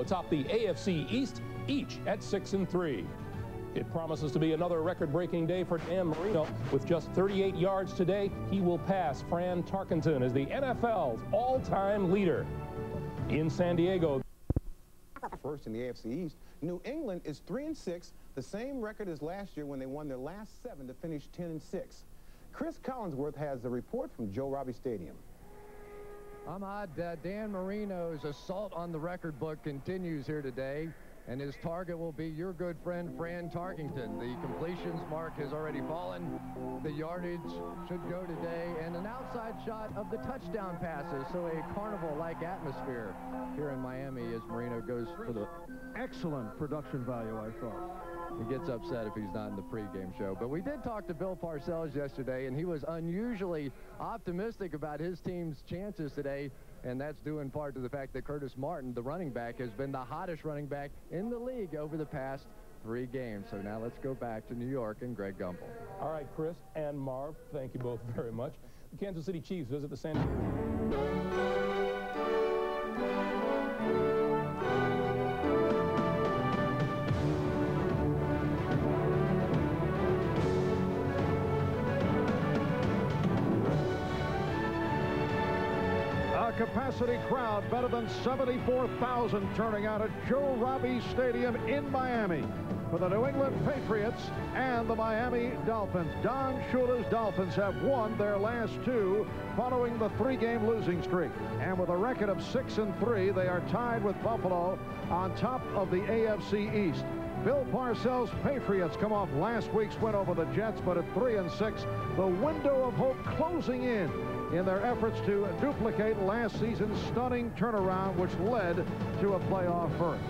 atop the AFC East, each at 6 and 3. It promises to be another record-breaking day for Dan Marino. With just 38 yards today, he will pass Fran Tarkenton as the NFL's all-time leader. In San Diego, first in the AFC East, New England is 3 and 6, the same record as last year when they won their last seven to finish 10 and 6. Cris Collinsworth has the report from Joe Robbie Stadium. Ahmad, uh, Dan Marino's assault on the record book continues here today and his target will be your good friend Fran Tarkenton. The completions mark has already fallen. The yardage should go today, and an outside shot of the touchdown passes, so a carnival-like atmosphere here in Miami as Marino goes for the excellent production value, I thought. He gets upset if he's not in the pregame show. But we did talk to Bill Parcells yesterday, and he was unusually optimistic about his team's chances today and that's due in part to the fact that Curtis Martin, the running back, has been the hottest running back in the league over the past three games. So now let's go back to New York and Greg Gumbel. All right, Cris and Marv, thank you both very much. The Kansas City Chiefs visit the San Diego. Capacity crowd, better than 74,000 turning out at Joe Robbie Stadium in Miami for the New England Patriots and the Miami Dolphins. Don Shula's Dolphins have won their last two following the three-game losing streak. And with a record of 6 and three, they are tied with Buffalo on top of the AFC East. Bill Parcells' Patriots come off last week's win over the Jets, but at 3 and 6, the window of hope closing in in their efforts to duplicate last season's stunning turnaround, which led to a playoff berth.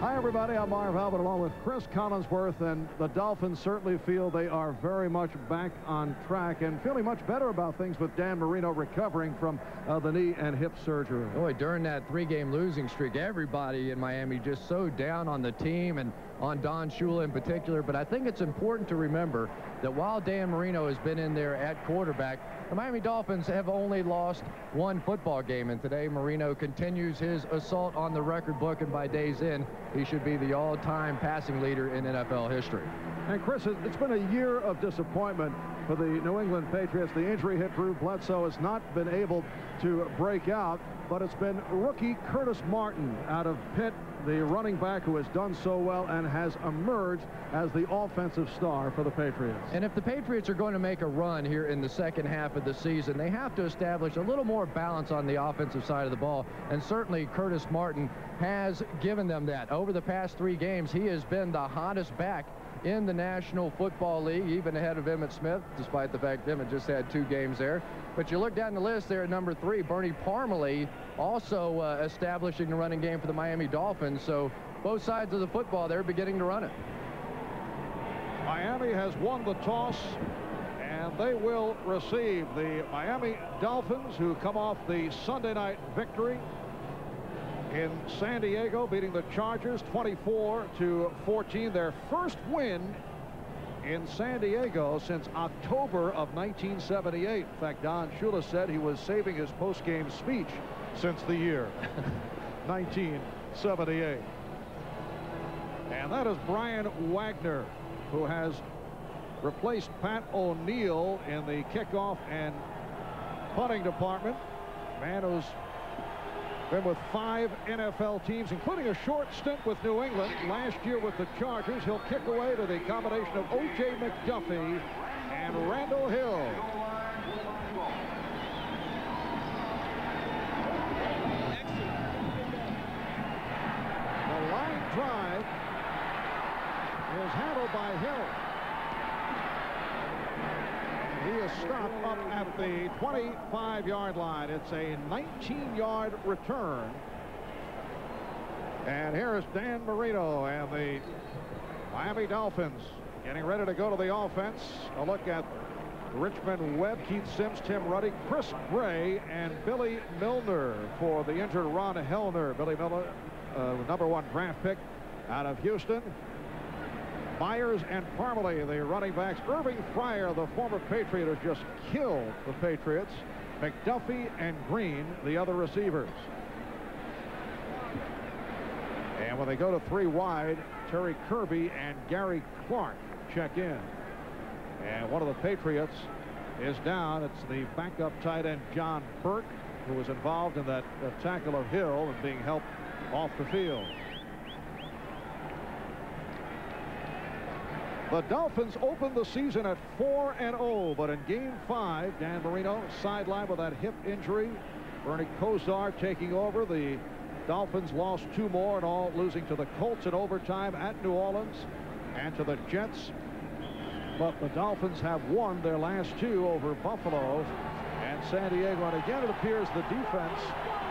Hi, everybody. I'm Marv Albert along with Cris Collinsworth, and the Dolphins certainly feel they are very much back on track and feeling much better about things with Dan Marino recovering from uh, the knee and hip surgery. Boy, during that three-game losing streak, everybody in Miami just so down on the team and on Don Shula in particular, but I think it's important to remember that while Dan Marino has been in there at quarterback, the Miami Dolphins have only lost one football game, and today Marino continues his assault on the record book, and by day's end, he should be the all-time passing leader in NFL history. And Cris, it's been a year of disappointment for the New England Patriots. The injury hit Drew Bledsoe has not been able to break out, but it's been rookie Curtis Martin out of Pitt the running back who has done so well and has emerged as the offensive star for the Patriots. And if the Patriots are going to make a run here in the second half of the season, they have to establish a little more balance on the offensive side of the ball. And certainly Curtis Martin has given them that. Over the past three games, he has been the hottest back in the National Football League, even ahead of Emmitt Smith, despite the fact Emmitt just had two games there. But you look down the list there at number three, Bernie Parmalee also uh, establishing the running game for the Miami Dolphins. So both sides of the football, they're beginning to run it. Miami has won the toss, and they will receive the Miami Dolphins, who come off the Sunday night victory in San Diego, beating the Chargers 24 to 14. Their first win in San Diego since October of 1978. In fact, Don Shula said he was saving his post-game speech since the year 1978. And that is Brian Wagner, who has replaced Pat O'Neill in the kickoff and punting department. Man who's been with five NFL teams, including a short stint with New England. Last year with the Chargers, he'll kick away to the combination of O.J. McDuffie and Randall Hill. The line drive is handled by Hill. He is stopped up at the 25-yard line. It's a 19-yard return. And here is Dan Marino and the Miami Dolphins getting ready to go to the offense. A look at Richmond Webb, Keith Sims, Tim Ruddy, Chris Gray, and Billy Milner for the injured Ron Heller. Billy Milner, uh, number one draft pick out of Houston. Byars and Parmalee, the running backs. Irving Fryar, the former Patriot, has just killed the Patriots. McDuffie and Green, the other receivers. And when they go to three wide, Terry Kirby and Gary Clark check in. And one of the Patriots is down. It's the backup tight end John Burke who was involved in that tackle of Hill and being helped off the field. The Dolphins opened the season at 4 and 0, but in game 5, Dan Marino sidelined with that hip injury. Bernie Kosar taking over. The Dolphins lost two more and all losing to the Colts in overtime at New Orleans and to the Jets. But the Dolphins have won their last two over Buffalo and San Diego. And again, it appears the defense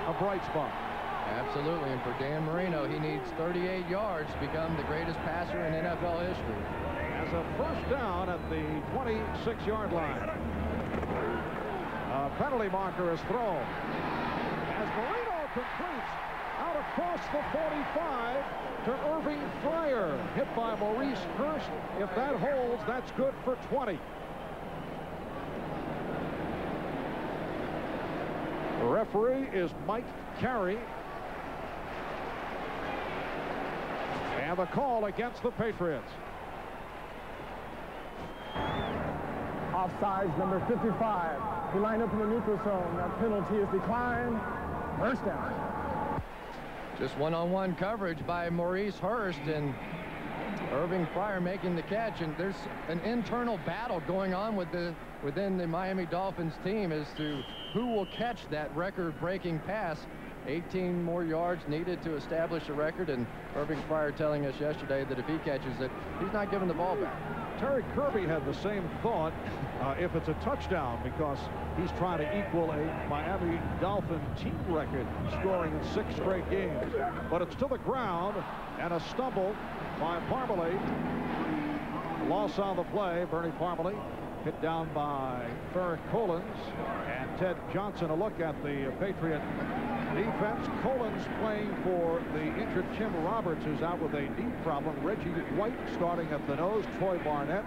a bright spot. Absolutely. And for Dan Marino, he needs 38 yards to become the greatest passer in NFL history. As a first down at the 26-yard line. A penalty marker is thrown. As Marino completes out across the 45 to Irving Fryar, Hit by Maurice Hurst. If that holds, that's good for 20. The referee is Mike Carey. And the call against the Patriots. Offsides number 55. He lined up in the neutral zone. That penalty is declined. First down. Just one-on-one -on -one coverage by Maurice Hurst and Irving Fryar making the catch. And there's an internal battle going on with the within the Miami Dolphins team as to who will catch that record-breaking pass 18 more yards needed to establish a record, and Irving Fryar telling us yesterday that if he catches it, he's not giving the ball back. Terry Kirby had the same thought uh, if it's a touchdown because he's trying to equal a Miami Dolphin team record scoring in six straight games. But it's to the ground and a stumble by Parmalee. Loss on the play. Bernie Parmalee hit down by Ferric Collons and Ted Johnson. A look at the Patriot defense. Collons playing for the injured Tim Roberts, who's out with a knee problem. Reggie White starting at the nose. Troy Barnett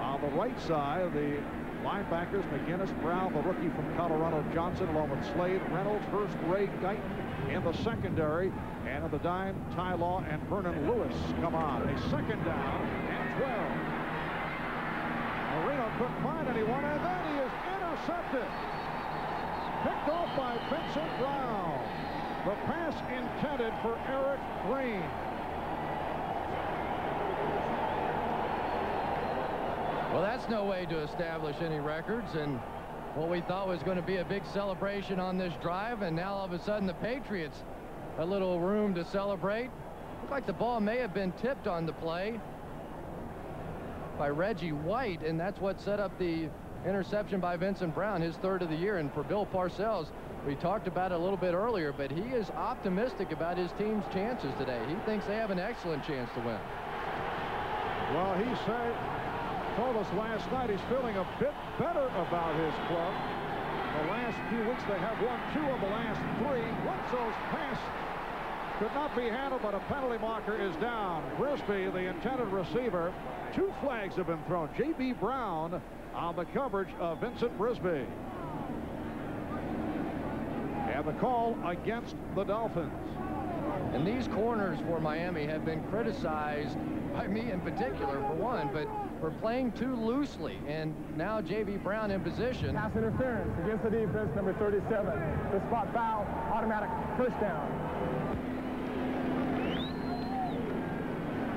on the right side. The linebackers, McGinest, Brown, the rookie from Colorado, Johnson, along with Slade, Reynolds, Hurst, Ray, Guyton in the secondary. And at the dime, Ty Law and Vernon Lewis come on. A second down and 12. Marino couldn't find anyone, and then he is intercepted picked off by Vincent Brown. The pass intended for Eric Green. Well, that's no way to establish any records, and what we thought was going to be a big celebration on this drive, and now all of a sudden the Patriots a little room to celebrate. Looked like the ball may have been tipped on the play by Reggie White, and that's what set up the interception by Vincent Brown, his third of the year. And for Bill Parcells, we talked about it a little bit earlier, but he is optimistic about his team's chances today. He thinks they have an excellent chance to win. Well, he said, told us last night he's feeling a bit better about his club. The last few weeks they have won two of the last three. Bledsoe's pass could not be handled, but a penalty marker is down. Brisby, the intended receiver, two flags have been thrown. J.B. Brown on the coverage of Vincent Brisby. And the call against the Dolphins. And these corners for Miami have been criticized by me in particular, for one, but for playing too loosely. And now J.B. Brown in position. Pass interference against the defense, number 37. The spot foul, automatic first down.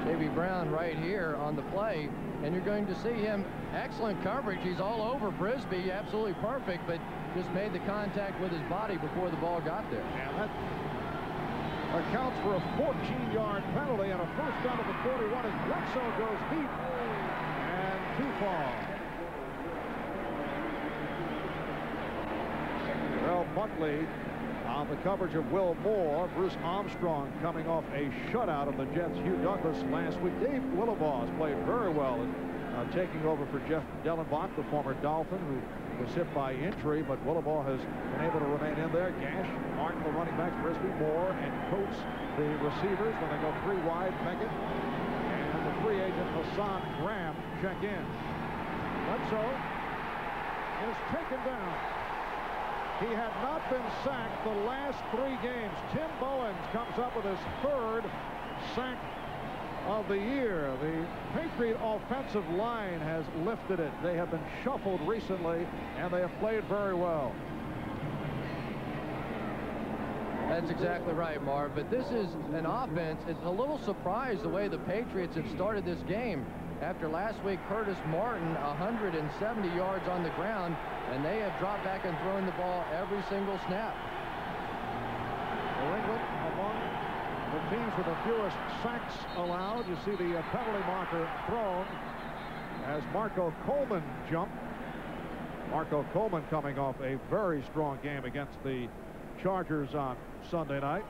J.B. Brown right here on the play, and you're going to see him excellent coverage. He's all over Brisby, absolutely perfect, but just made the contact with his body before the ball got there. And that accounts for a 14-yard penalty and a first down at the 41 as Bledsoe goes deep and too far. Well, Buckley on the coverage of Will Moore. Bruce Armstrong coming off a shutout of the Jets. Hugh Douglas last week. Dave Wohlabaugh has played very well uh, taking over for Jeff Dellenbach, the former Dolphin, who was hit by injury, but Wohlabaugh has been able to remain in there. Gash, Martin, the running backs, Brisby, Moore, and Coates, the receivers, when they go three wide, Beckett, and the free agent Hason Graham check in. Bledsoe is taken down. He had not been sacked the last three games. Tim Bowens comes up with his third sack of the year. The Patriot offensive line has lifted it. They have been shuffled recently, and they have played very well. That's exactly right, Marv. But this is an offense. It's a little surprised the way the Patriots have started this game. After last week, Curtis Martin, 170 yards on the ground, and they have dropped back and thrown the ball every single snap. England among the teams with the fewest sacks allowed. You see the uh, penalty marker thrown as Marco Coleman jumped. Marco Coleman coming off a very strong game against the Chargers on Sunday night.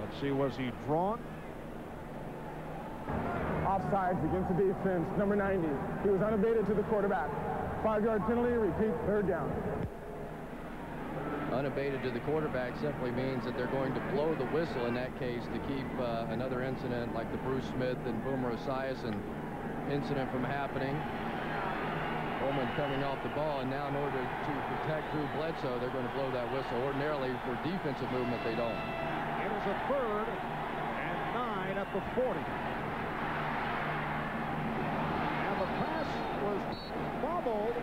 Let's see, was he drawn? Offsides against the defense, number 90. He was unabated to the quarterback. Five-yard penalty, repeat, third down. Unabated to the quarterback simply means that they're going to blow the whistle in that case to keep uh, another incident like the Bruce Smith and Boomer Esiason incident from happening. Coleman coming off the ball, and now in order to protect Drew Bledsoe, they're going to blow that whistle. Ordinarily, for defensive movement, they don't. It is a third and nine at the 40. And the pass was bobbled,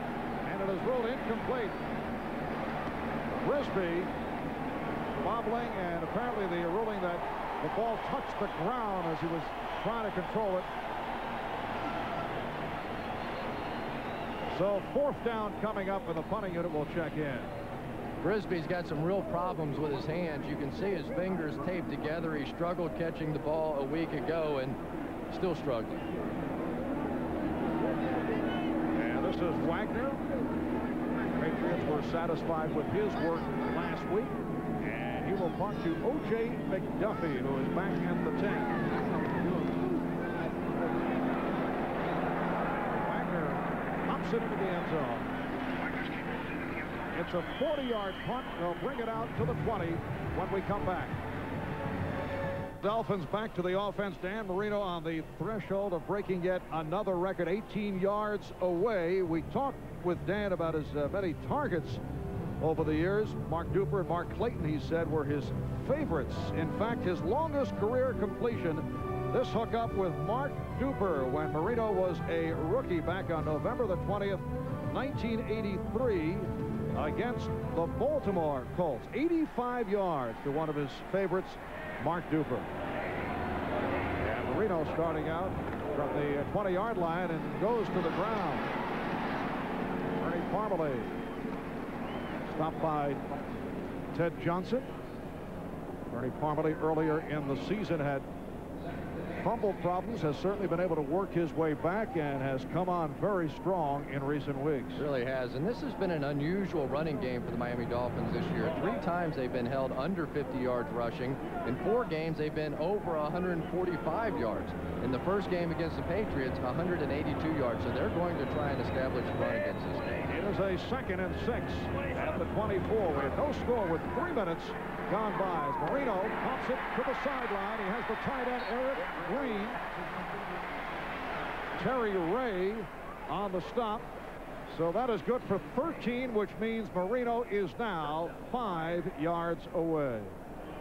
and it is ruled incomplete. Brisby bobbling, and apparently the ruling that the ball touched the ground as he was trying to control it. So fourth down coming up, and the punting unit will check in. Brisby's got some real problems with his hands. You can see his fingers taped together. He struggled catching the ball a week ago and still struggling. And this is Wagner. Were satisfied with his work last week. And he will punt to O.J. McDuffie, who is back in the 10. it into the end zone. It's a 40-yard punt. They'll bring it out to the 20 when we come back. Dolphins back to the offense. Dan Marino on the threshold of breaking yet another record 18 yards away. We talked with Dan about his uh, many targets over the years. Mark Duper and Mark Clayton, he said, were his favorites. In fact, his longest career completion this hookup with Mark Duper when Marino was a rookie back on November the 20th, 1983 against the Baltimore Colts. 85 yards to one of his favorites, Mark Duper. And Marino starting out from the 20-yard line and goes to the ground. Parmalee stopped by Ted Johnson. Bernie Parmalee earlier in the season had fumble problems, has certainly been able to work his way back and has come on very strong in recent weeks. Really has. And this has been an unusual running game for the Miami Dolphins this year. Three times they've been held under 50 yards rushing. In four games, they've been over 145 yards. In the first game against the Patriots, 182 yards. So they're going to try and establish a run against this game. Is a second and six at the 24. with no score with three minutes gone by as Marino pops it to the sideline. He has the tight end Eric Green. Terry Ray on the stop. So that is good for 13, which means Marino is now five yards away.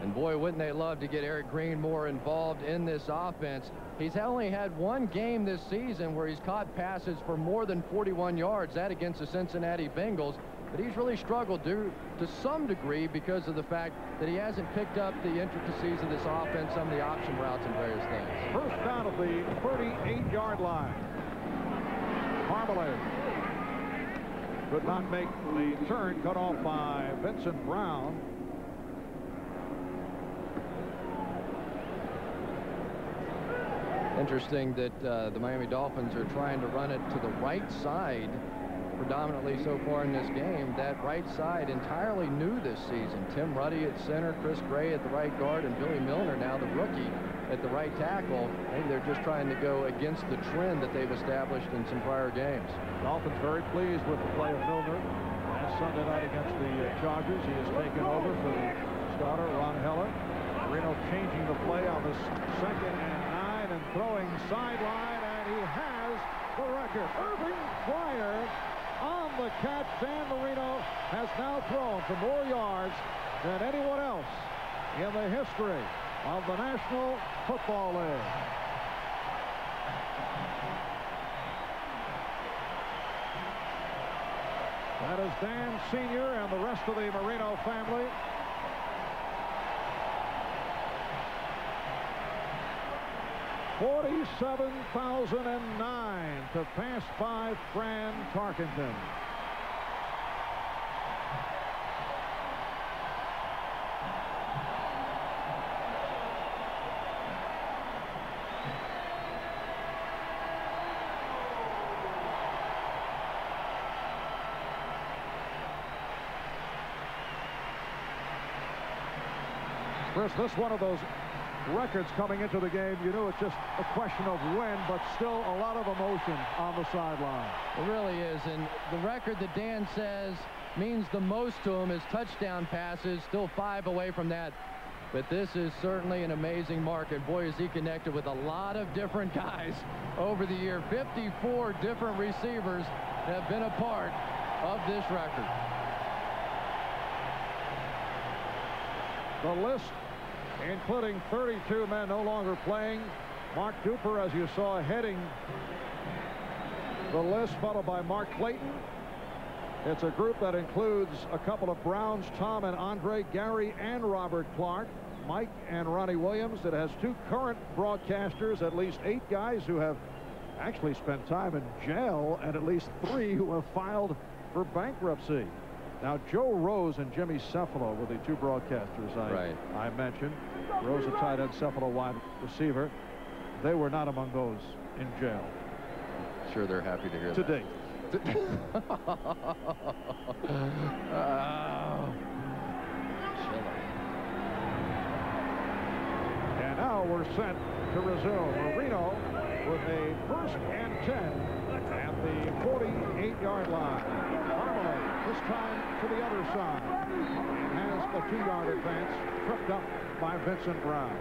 And boy, wouldn't they love to get Eric Green more involved in this offense. He's only had one game this season where he's caught passes for more than 41 yards, that against the Cincinnati Bengals. But he's really struggled due to some degree because of the fact that he hasn't picked up the intricacies of this offense, some of the option routes and various things. First down of the 38-yard line. Parmalee could not make the turn cut off by Vincent Brown. Interesting that uh, the Miami Dolphins are trying to run it to the right side predominantly so far in this game. That right side entirely new this season. Tim Ruddy at center, Chris Gray at the right guard, and Billy Milner now the rookie at the right tackle. Maybe they're just trying to go against the trend that they've established in some prior games. Dolphins very pleased with the play of Milner last Sunday night against the uh, Chargers. He has taken over for the starter, Ron Heller. Reno changing the play on the second throwing sideline, and he has the record. Irving Fryar on the catch. Dan Marino has now thrown for more yards than anyone else in the history of the National Football League. That is Dan Sr. and the rest of the Marino family. Forty-seven thousand and nine to pass by Fran Tarkenton. Cris, this one of those records coming into the game. You knew it's just a question of when, but still a lot of emotion on the sideline. It really is. And the record that Dan says means the most to him is touchdown passes, still five away from that. But this is certainly an amazing mark, and boy, is he connected with a lot of different guys over the year. 54 different receivers have been a part of this record. The list including 32 men no longer playing. Mark Duper, as you saw, heading the list, followed by Mark Clayton. It's a group that includes a couple of Browns, Tom and Andre, Gary and Robert Clark, Mike and Ronnie Williams. It has two current broadcasters, at least eight guys who have actually spent time in jail, and at least three who have filed for bankruptcy. Now, Joe Rose and Jimmy Cefalo were the two broadcasters I, right. I mentioned. Rose a tight end, Cefalo wide receiver. They were not among those in jail. Sure, they're happy to hear to that. date. oh. And now we're set to resume. Marino with a first and 10 at the 48-yard line. Parmalee this time to the other side and has a two-yard advance tripped up by Vincent Brown.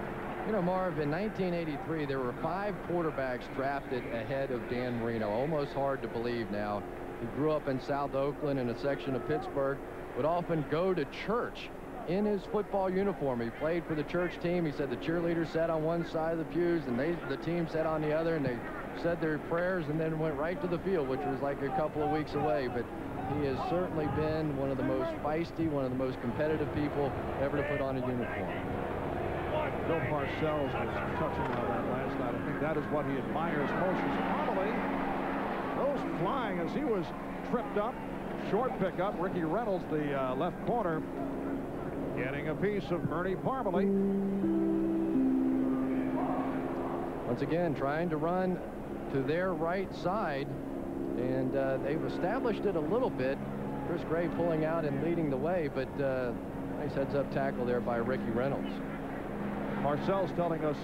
You know, Marv, in 1983, there were five quarterbacks drafted ahead of Dan Marino. Almost hard to believe now. He grew up in South Oakland in a section of Pittsburgh, would often go to church in his football uniform. He played for the church team. He said the cheerleaders sat on one side of the pews and they, the team sat on the other and they said their prayers and then went right to the field, which was like a couple of weeks away. But he has certainly been one of the most feisty, one of the most competitive people ever to put on a uniform. Bill Parcells was touching on that last night. I think that is what he admires most. is Probably those flying as he was tripped up. Short pickup. Ricky Reynolds, the uh, left corner, getting a piece of Ernie Parmalee. Once again, trying to run to their right side, and uh, they've established it a little bit. Chris Gray pulling out and leading the way, but uh, nice heads-up tackle there by Ricky Reynolds. Parcells telling us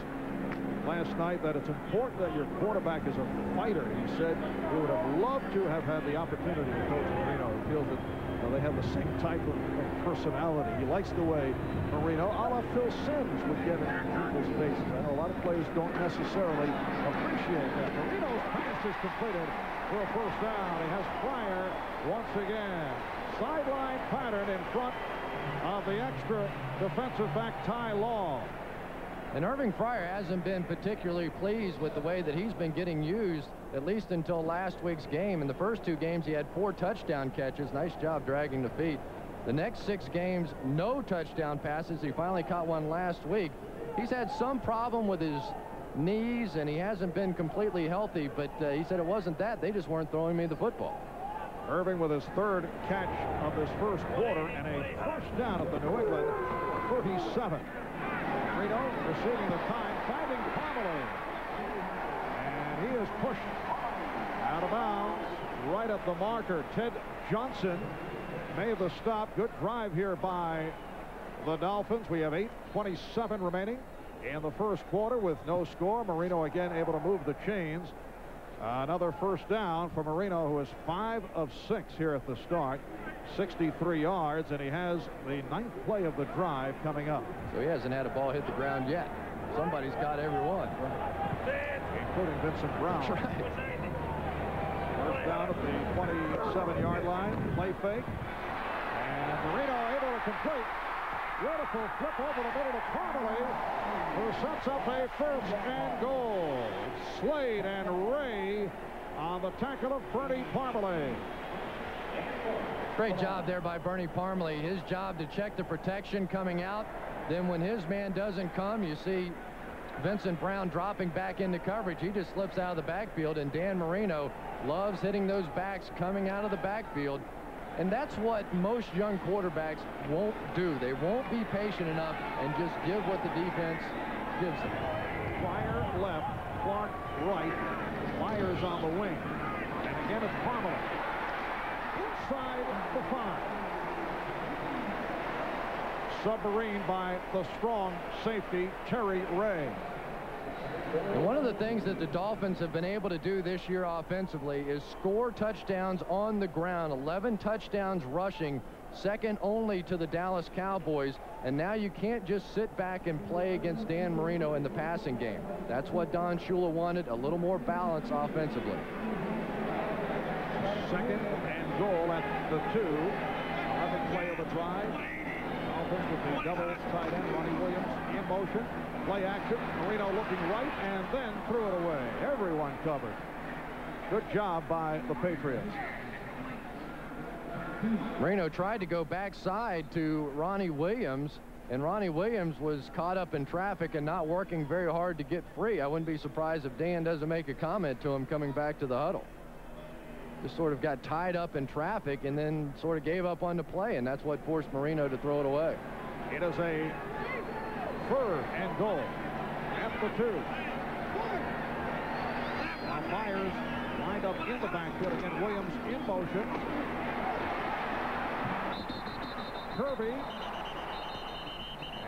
last night that it's important that your quarterback is a fighter. He said he would have loved to have had the opportunity to coach Marino. He feels that you know, they have the same type of, of, personality. He likes the way Marino, a la Phil Simms, would get in people's faces. I know a lot of players don't necessarily appreciate that. Marino's pass is completed for a first down. He has Fryar once again. Sideline pattern in front of the extra defensive back Ty Law. And Irving Fryar hasn't been particularly pleased with the way that he's been getting used, at least until last week's game. In the first two games, he had four touchdown catches. Nice job dragging the feet. The next six games, no touchdown passes. He finally caught one last week. He's had some problem with his knees, and he hasn't been completely healthy, but uh, he said it wasn't that. They just weren't throwing me the football. Irving with his third catch of this first quarter and a first down at the New England 37. Marino receiving the time, finding Parmalee. And he is pushed out of bounds right at the marker. Ted Johnson made the stop. Good drive here by the Dolphins. We have 8.27 remaining in the first quarter with no score. Marino again able to move the chains. Another first down for Marino, who is five of six here at the start. 63 yards, and he has the ninth play of the drive coming up. So he hasn't had a ball hit the ground yet. Somebody's got every one. Including Vincent Brown. That's right. First down at the 27-yard line. Play fake. And Marino able to complete Beautiful flip over the middle to Parmalee, who sets up a first and goal. Slade and Ray on the tackle of Bernie Parmalee. Great job there by Bernie Parmalee. His job to check the protection coming out. Then when his man doesn't come, you see Vincent Brown dropping back into coverage. He just slips out of the backfield, and Dan Marino loves hitting those backs coming out of the backfield. And that's what most young quarterbacks won't do. They won't be patient enough and just give what the defense gives them. Fryar left, Clark right, Byars on the wing. And again it's Parmalee. Inside the five. Submarine by the strong safety, Terry Ray. And one of the things that the Dolphins have been able to do this year offensively is score touchdowns on the ground. 11 touchdowns rushing, second only to the Dallas Cowboys. And now you can't just sit back and play against Dan Marino in the passing game. That's what Don Shula wanted, a little more balance offensively. Second goal at the two. 11th play of the drive. Dolphins with the double tight end, Ronnie Williams in motion. Play action. Marino looking right and then threw it away. Everyone covered. Good job by the Patriots. Marino tried to go backside to Ronnie Williams, and Ronnie Williams was caught up in traffic and not working very hard to get free. I wouldn't be surprised if Dan doesn't make a comment to him coming back to the huddle. Just sort of got tied up in traffic and then sort of gave up on the play, and that's what forced Marino to throw it away. It is a third and goal at the two. Now Byars lined up in the backfield again. Williams in motion. Kirby.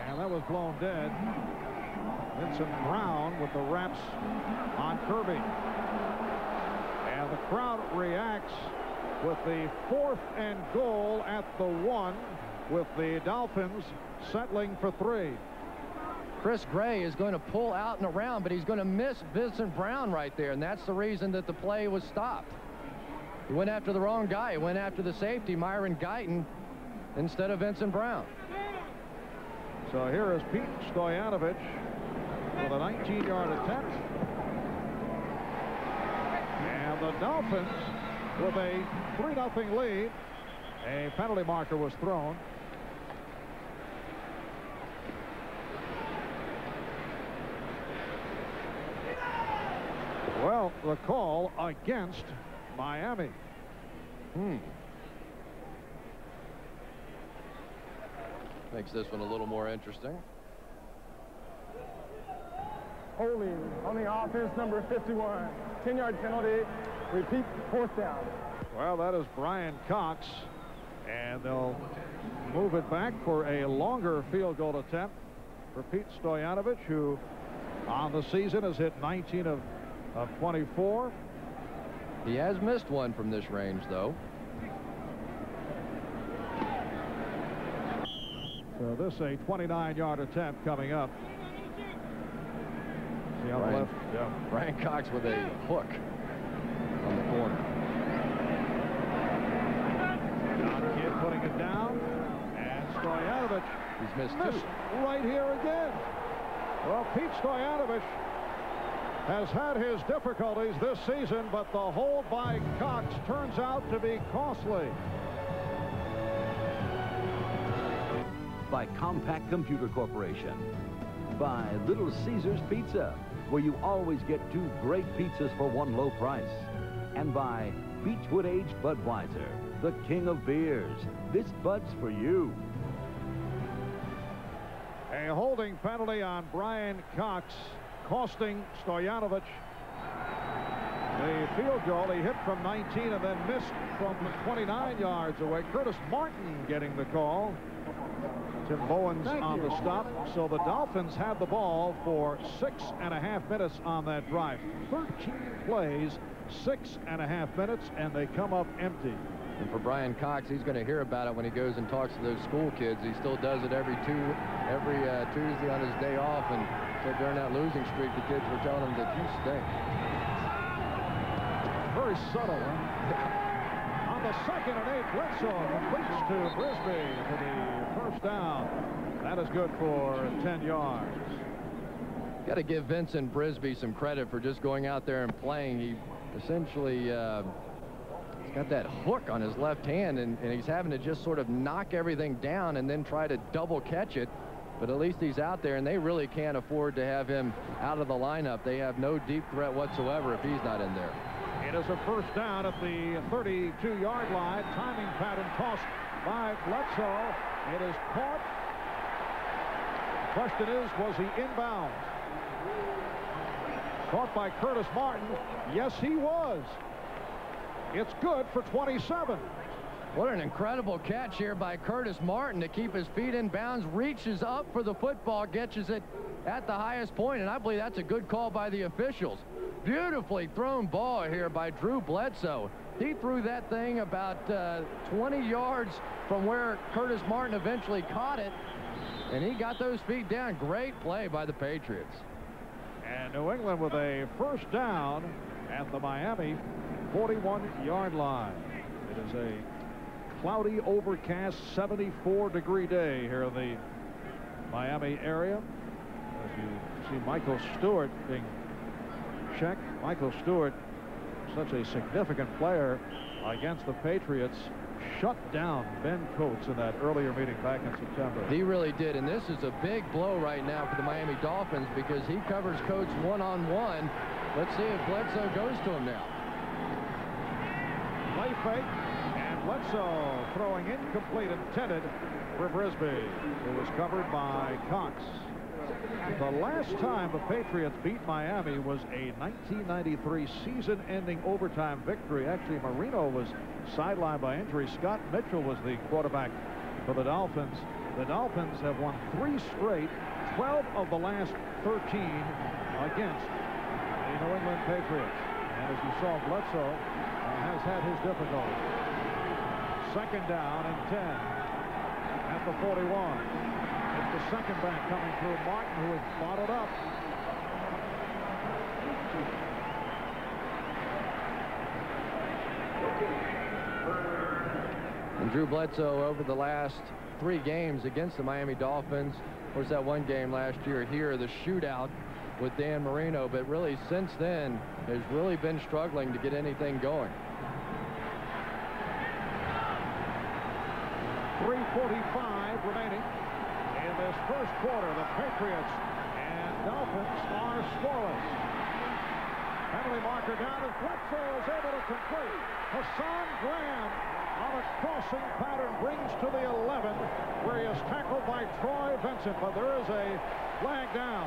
And that was blown dead. Vincent Brown with the wraps on Kirby. The crowd reacts with the fourth and goal at the one with the Dolphins settling for three. Chris Gray is going to pull out and around, but he's going to miss Vincent Brown right there, and that's the reason that the play was stopped. He went after the wrong guy. He went after the safety, Myron Guyton, instead of Vincent Brown. So here is Pete Stoyanovich with a 19-yard attempt. And the Dolphins with a 3-0 lead. A penalty marker was thrown. Well, the call against Miami. Hmm. Makes this one a little more interesting. Holding on the offense, number 51. 10-yard penalty. Repeat, fourth down. Well, that is Brian Cox. And they'll move it back for a longer field goal attempt for Pete Stoyanovich, who on the season has hit 19 of, of 24. He has missed one from this range, though. So this a 29-yard attempt coming up. See on the Brian, left. Yeah. Brian Cox with a hook on the corner. John Kidd putting it down. And Stoyanovich He's missed missed two. right here again. Well, Pete Stoyanovich has had his difficulties this season, but the hold by Cox turns out to be costly. by Compaq Computer Corporation. By Little Caesars Pizza, where you always get two great pizzas for one low price. And by Beechwood Aged Budweiser, the king of beers. This Bud's for you. A holding penalty on Brian Cox, costing Stoyanovich the field goal. He hit from 19 and then missed from 29 yards away. Curtis Martin getting the call. Tim Bowens Thank on you. the stop. So the Dolphins have the ball for six and a half minutes on that drive. 13 plays, six and a half minutes, and they come up empty. And for Brian Cox, he's going to hear about it when he goes and talks to those school kids. He still does it every two, every uh, Tuesday on his day off. And said during that losing streak, the kids were telling him that you stink. Very subtle. Huh? On the second and eight, Bledsoe completes to Brisby for the first down. That is good for 10 yards. Got to give Vincent Brisby some credit for just going out there and playing. He essentially uh, got that hook on his left hand, and, and he's having to just sort of knock everything down and then try to double catch it. But at least he's out there, and they really can't afford to have him out of the lineup. They have no deep threat whatsoever if he's not in there. It is a first down at the 32-yard line. Timing pattern tossed by Bledsoe. It is caught. The question is, was he inbounds? Caught by Curtis Martin. Yes, he was. It's good for 27. What an incredible catch here by Curtis Martin to keep his feet in bounds, reaches up for the football, catches it at the highest point, and I believe that's a good call by the officials. Beautifully thrown ball here by Drew Bledsoe. He threw that thing about uh, 20 yards from where Curtis Martin eventually caught it, and he got those feet down. Great play by the Patriots. And New England with a first down at the Miami 41-yard line. It is a cloudy, overcast, 74-degree day here in the Miami area. As you see Michael Stewart being checked. Michael Stewart, such a significant player against the Patriots, shut down Ben Coates in that earlier meeting back in September. He really did, and this is a big blow right now for the Miami Dolphins because he covers Coates one-on-one. -on -one. Let's see if Bledsoe goes to him now. Play fake, and Bledsoe throwing incomplete intended for Brisby, who was covered by Cox. The last time the Patriots beat Miami was a 1993 season-ending overtime victory. Actually, Marino was sidelined by injury. Scott Mitchell was the quarterback for the Dolphins. The Dolphins have won three straight, 12 of the last 13 against the New England Patriots. And as you saw, Bledsoe has had his difficulty. Second down and 10 at the 41 It's the second back coming through Martin, who is bottled up. And Drew Bledsoe over the last three games against the Miami Dolphins. Was that one game last year here, the shootout with Dan Marino, but really since then has really been struggling to get anything going. 345 remaining in this first quarter. The Patriots and Dolphins are scoreless. Penalty marker down as Bledsoe is able to complete. Hason Graham on a crossing pattern brings to the 11 where he is tackled by Troy Vincent. But there is a flag down.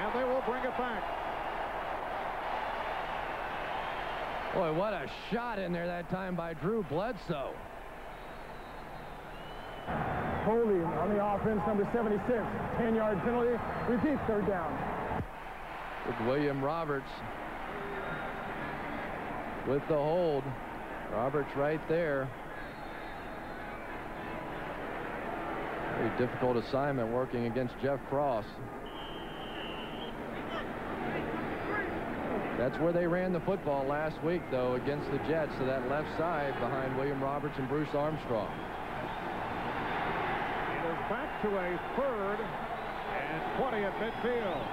And they will bring it back. Boy, what a shot in there that time by Drew Bledsoe. Holding on the offense, number 76. 10-yard penalty. Repeat, third down. With William Roberts with the hold. Roberts right there. Very difficult assignment working against Jeff Cross. That's where they ran the football last week, though, against the Jets to that left side behind William Roberts and Bruce Armstrong back to a third and 20 at midfield.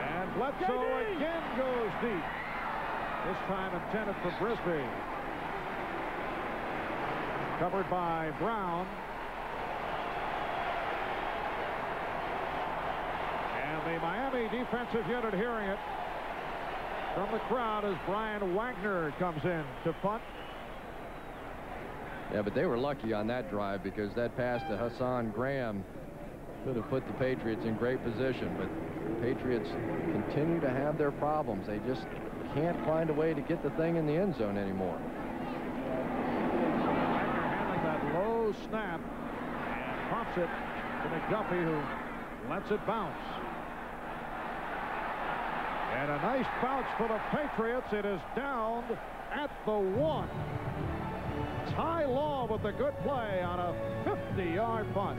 And Bledsoe again goes deep. This time intended for Brisby. Covered by Brown. And the Miami defensive unit hearing it from the crowd as Brian Wagner comes in to punt. Yeah, but they were lucky on that drive because that pass to Hason Graham could have put the Patriots in great position. But the Patriots continue to have their problems. They just can't find a way to get the thing in the end zone anymore. that low snap and pops it to McDuffie who lets it bounce. And a nice bounce for the Patriots. It is down at the one. Ty Law with a good play on a 50-yard punt.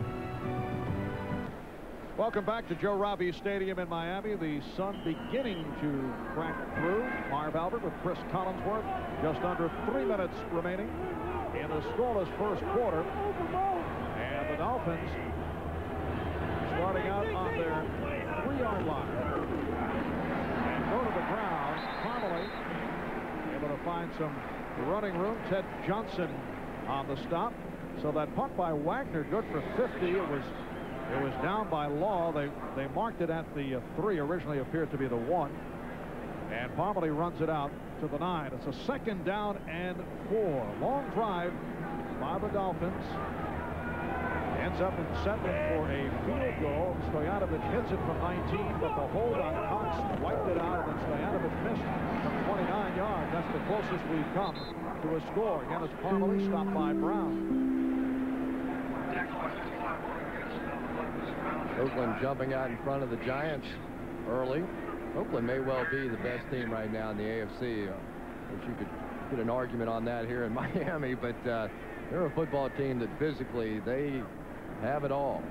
Welcome back to Joe Robbie Stadium in Miami. The sun beginning to crack through. Marv Albert with Cris Collinsworth. Just under three minutes remaining in the scoreless first quarter. And the Dolphins starting out on their three-yard line. And go to the ground. Parmalee able to find some running room. Ted Johnson on the stop. So that punt by Wagner, good for 50. It was it was down by law. They they marked it at the uh, three. Originally appeared to be the one. And Parmalee runs it out to the nine. It's a second down and four. Long drive by the Dolphins. Ends up in seven for a field goal. Stoyanovich hits it from 19, but the hold on Cox wiped it out, and then Stoyanovich missed from 29 yards. That's the closest we've come to a score. Again, it's Parmalee stopped by Brown. Oakland jumping out in front of the Giants early. Oakland may well be the best team right now in the AFC. Uh, if you could get an argument on that here in Miami, but uh, they're a football team that physically they have it all.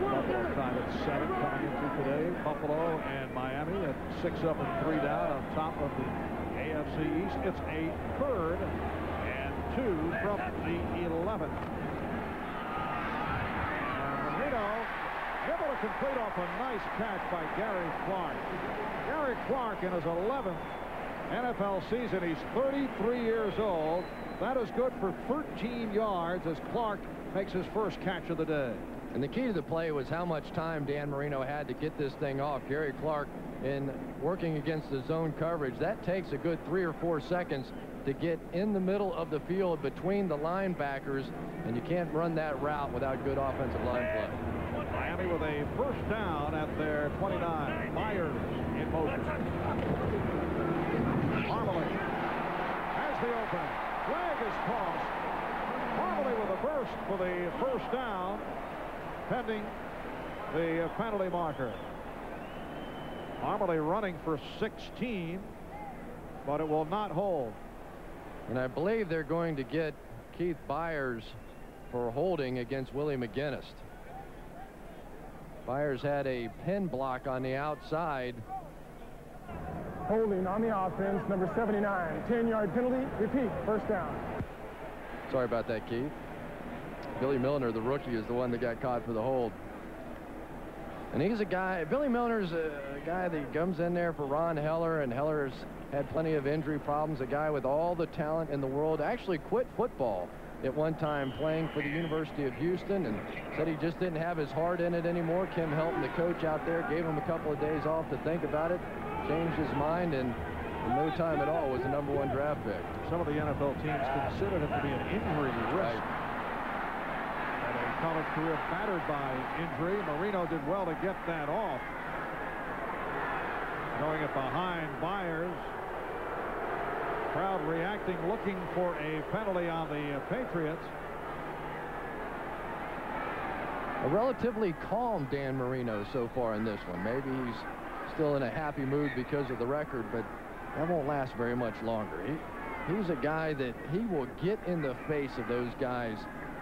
Buffalo tied at seven coming into today. Buffalo and Miami at six up and three down on top of the AFC East. It's a third and two from the 11. Marino able to complete off a nice catch by Gary Clark. Gary Clark in his 11th NFL season. He's 33 years old. That is good for 13 yards as Clark makes his first catch of the day. And the key to the play was how much time Dan Marino had to get this thing off. Gary Clark in working against the zone coverage, that takes a good three or four seconds to get in the middle of the field between the linebackers, and you can't run that route without good offensive line play. Miami with a first down at their 29. Myers in motion. Parmalee has the opening. Flag is tossed. Parmalee with a burst for the first down, pending the uh, penalty marker. Parmalee running for 16, but it will not hold. And I believe they're going to get Keith Byars for holding against Willie McGinest. Byars had a pin block on the outside. Holding on the offense, number 79. 10-yard penalty. Repeat, first down. Sorry about that, Keith. Billy Milner, the rookie, is the one that got caught for the hold. And he's a guy, Billy Milner's a guy that comes in there for Ron Heller, and Heller's had plenty of injury problems. A guy with all the talent in the world actually quit football at one time playing for the University of Houston and said he just didn't have his heart in it anymore. Kim Helton, the coach out there, gave him a couple of days off to think about it, changed his mind, and in no time at all was the number one draft pick. Some of the NFL teams considered him to be an injury risk. Right. College career battered by injury. Marino did well to get that off. Throwing it behind Byars. Crowd reacting, looking for a penalty on the Patriots. A relatively calm Dan Marino so far in this one. Maybe he's still in a happy mood because of the record, but that won't last very much longer. He, he's a guy that he will get in the face of those guys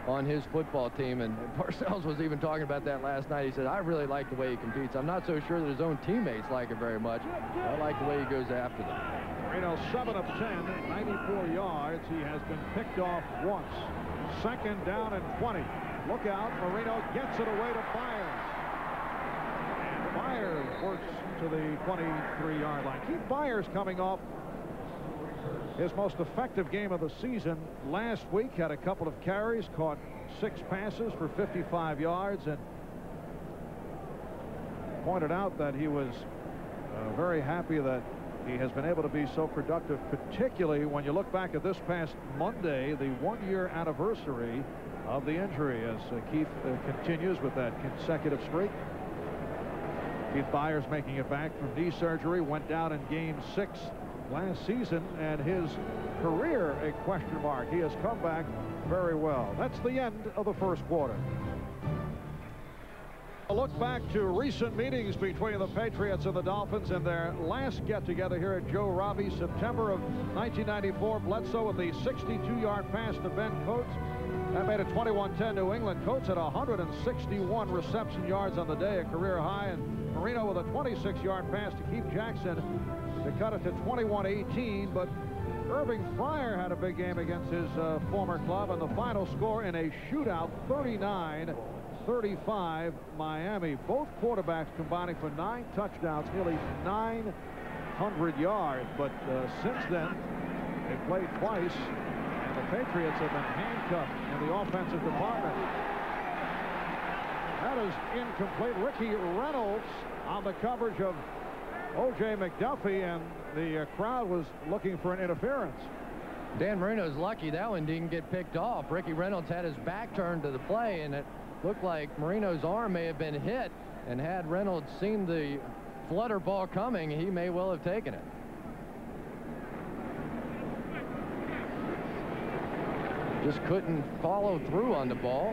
on his football team. And Parcells was even talking about that last night. He said, I really like the way he competes. I'm not so sure that his own teammates like it very much. I like the way he goes after them. Marino 7 of 10, 94 yards. He has been picked off once. Second down and 20. Look out. Marino gets it away to Byars. And Byars works to the 23-yard line. Keith Byars coming off his most effective game of the season last week. Had a couple of carries, caught six passes for 55 yards, and pointed out that he was uh, very happy that he has been able to be so productive, particularly when you look back at this past Monday, the one-year anniversary of the injury as uh, Keith uh, continues with that consecutive streak. Keith Byars making it back from knee surgery, went down in game six last season, and his career a question mark. He has come back very well. That's the end of the first quarter. A look back to recent meetings between the Patriots and the Dolphins in their last get-together here at Joe Robbie, September of 1994. Bledsoe with the 62-yard pass to Ben Coates. That made it 21-10 New England. Coates had 161 reception yards on the day, a career high, and Marino with a 26-yard pass to Keith Jackson to cut it to 21-18, but Irving Fryar had a big game against his uh, former club, and the final score in a shootout, 39-35 Miami. Both quarterbacks combining for nine touchdowns, nearly 900 yards. But uh, since then, they played twice, and the Patriots have been handcuffed in the offensive department. That is incomplete. Ricky Reynolds on the coverage of O.J. McDuffie, and the uh, crowd was looking for an interference. Dan Marino's lucky that one didn't get picked off. Ricky Reynolds had his back turned to the play, and it looked like Marino's arm may have been hit. And had Reynolds seen the flutter ball coming, he may well have taken it. Just couldn't follow through on the ball.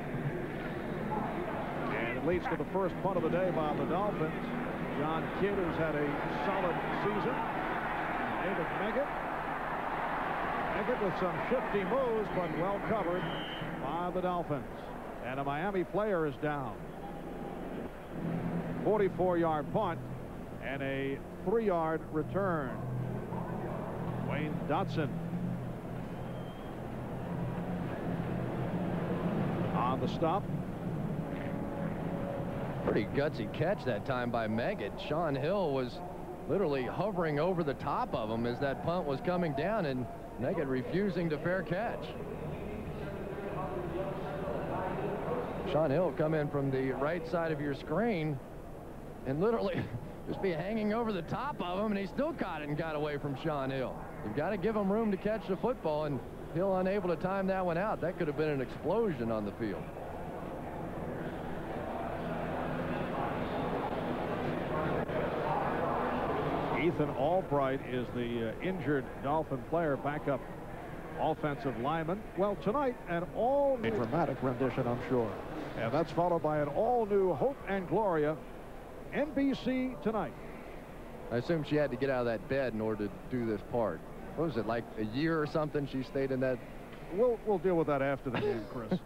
And it leads to the first punt of the day by the Dolphins. John Kidd has had a solid season. David Meggett. Meggett with some shifty moves, but well covered by the Dolphins. And a Miami player is down. 44-yard punt and a three-yard return. Wayne Dotson on the stop. Pretty gutsy catch that time by Meggett. Sean Hill was literally hovering over the top of him as that punt was coming down and Meggett refusing to fair catch. Sean Hill come in from the right side of your screen and literally just be hanging over the top of him and he still caught it and got away from Sean Hill. You've got to give him room to catch the football and Hill unable to time that one out. That could have been an explosion on the field. Ethan Albright is the uh, injured Dolphin player, backup offensive lineman. Well, tonight, an all a dramatic rendition, I'm sure. And that's followed by an all-new Hope and Gloria NBC tonight. I assume she had to get out of that bed in order to do this part. What was it, like a year or something she stayed in that? We'll, we'll deal with that after the game, Cris.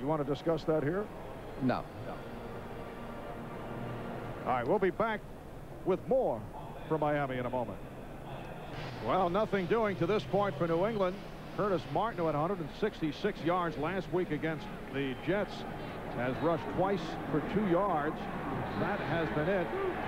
you want to discuss that here? No. no. All right, we'll be back with more from Miami in a moment. Well, nothing doing to this point for New England. Curtis Martin, who had 166 yards last week against the Jets, has rushed twice for two yards. That has been it.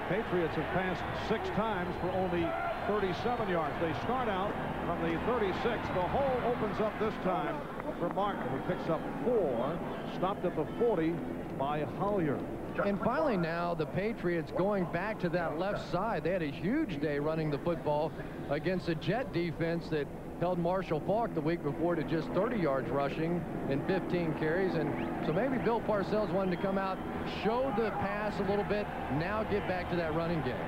Patriots have passed six times for only 37 yards. They start out from the 36. The hole opens up this time for Martin, who picks up four. Stopped at the 40 by Hollier. And finally now the Patriots going back to that left side. They had a huge day running the football against a Jet defense that held Marshall Faulk the week before to just 30 yards rushing and 15 carries. And so maybe Bill Parcells wanted to come out, show the pass a little bit, now get back to that running game. It's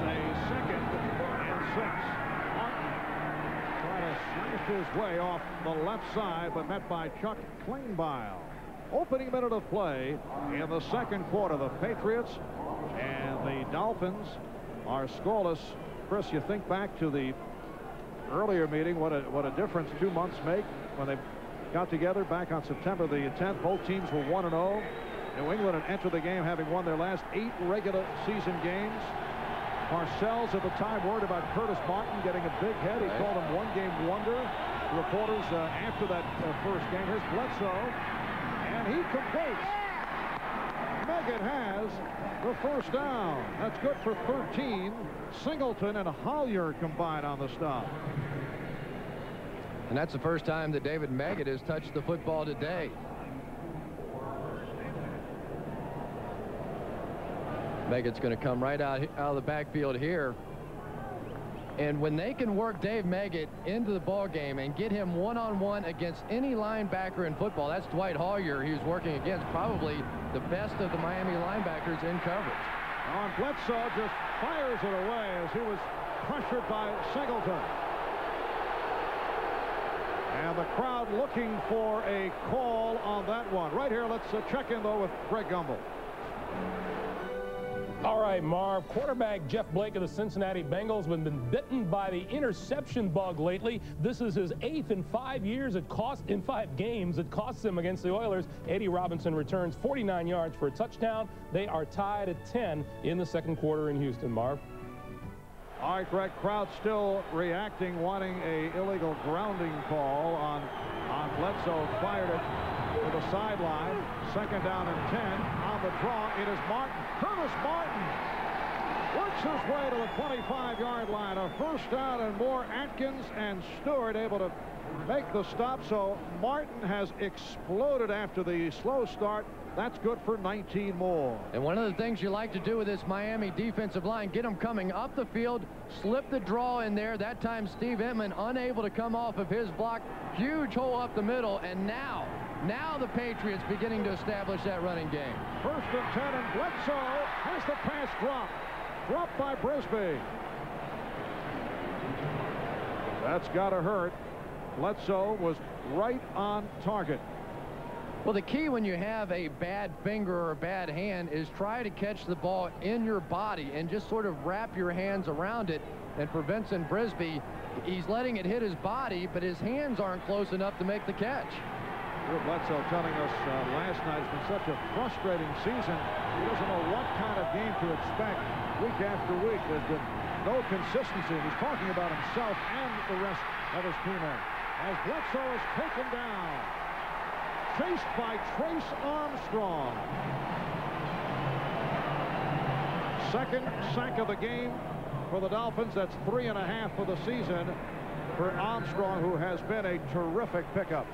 a second and six. Martin trying to smash his way off the left side, but met by Chuck Klingbeil opening minute of play in the second quarter. The Patriots and the Dolphins are scoreless. Cris, you think back to the earlier meeting, what a, what a difference two months make when they got together back on September the 10th. Both teams were 1-0. New England had entered the game having won their last eight regular season games. Parcells at the time worried about Curtis Martin getting a big head. He called him one-game wonder. Reporters uh, after that uh, first game. Here's Bledsoe and he completes. Meggett has the first down. That's good for 13. Singleton and Hollier combined on the stop. And that's the first time that David Meggett has touched the football today. Meggett's going to come right out, out of the backfield here. And when they can work Dave Meggett into the ball game and get him one-on-one -on -one against any linebacker in football, that's Dwight Hollier he was working against, probably the best of the Miami linebackers in coverage. On Bledsoe just fires it away as he was pressured by Singleton. And the crowd looking for a call on that one. Right here, let's uh, check in, though, with Greg Gumbel. All right, Marv. Quarterback Jeff Blake of the Cincinnati Bengals has been bitten by the interception bug lately. This is his eighth in five years. It cost in five games. It costs him against the Oilers. Eddie Robinson returns 49 yards for a touchdown. They are tied at 10 in the second quarter in Houston, Marv. All right, Greg, crowd still reacting, wanting a illegal grounding call on, on Bledsoe. Fired it to the sideline. Second down and 10. The draw, it is Martin. Curtis Martin works his way to the 25-yard line. A first down and more. Atkins and Stewart able to make the stop. So Martin has exploded after the slow start. That's good for 19 more. And one of the things you like to do with this Miami defensive line, get them coming up the field, slip the draw in there. That time Steve Emtman unable to come off of his block. Huge hole up the middle. And now, now the Patriots beginning to establish that running game. First and 10 and Bledsoe has the pass dropped. Dropped by Brisby. That's got to hurt. Bledsoe was right on target. Well, the key when you have a bad finger or a bad hand is try to catch the ball in your body and just sort of wrap your hands around it. And for Vincent Brisby, he's letting it hit his body, but his hands aren't close enough to make the catch. Drew Bledsoe telling us uh, last night it's been such a frustrating season. He doesn't know what kind of game to expect week after week. There's been no consistency. He's talking about himself and the rest of his teammates. As Bledsoe is taken down chased by Trace Armstrong. Second sack of the game for the Dolphins. That's three and a half for the season for Armstrong, who has been a terrific pickup.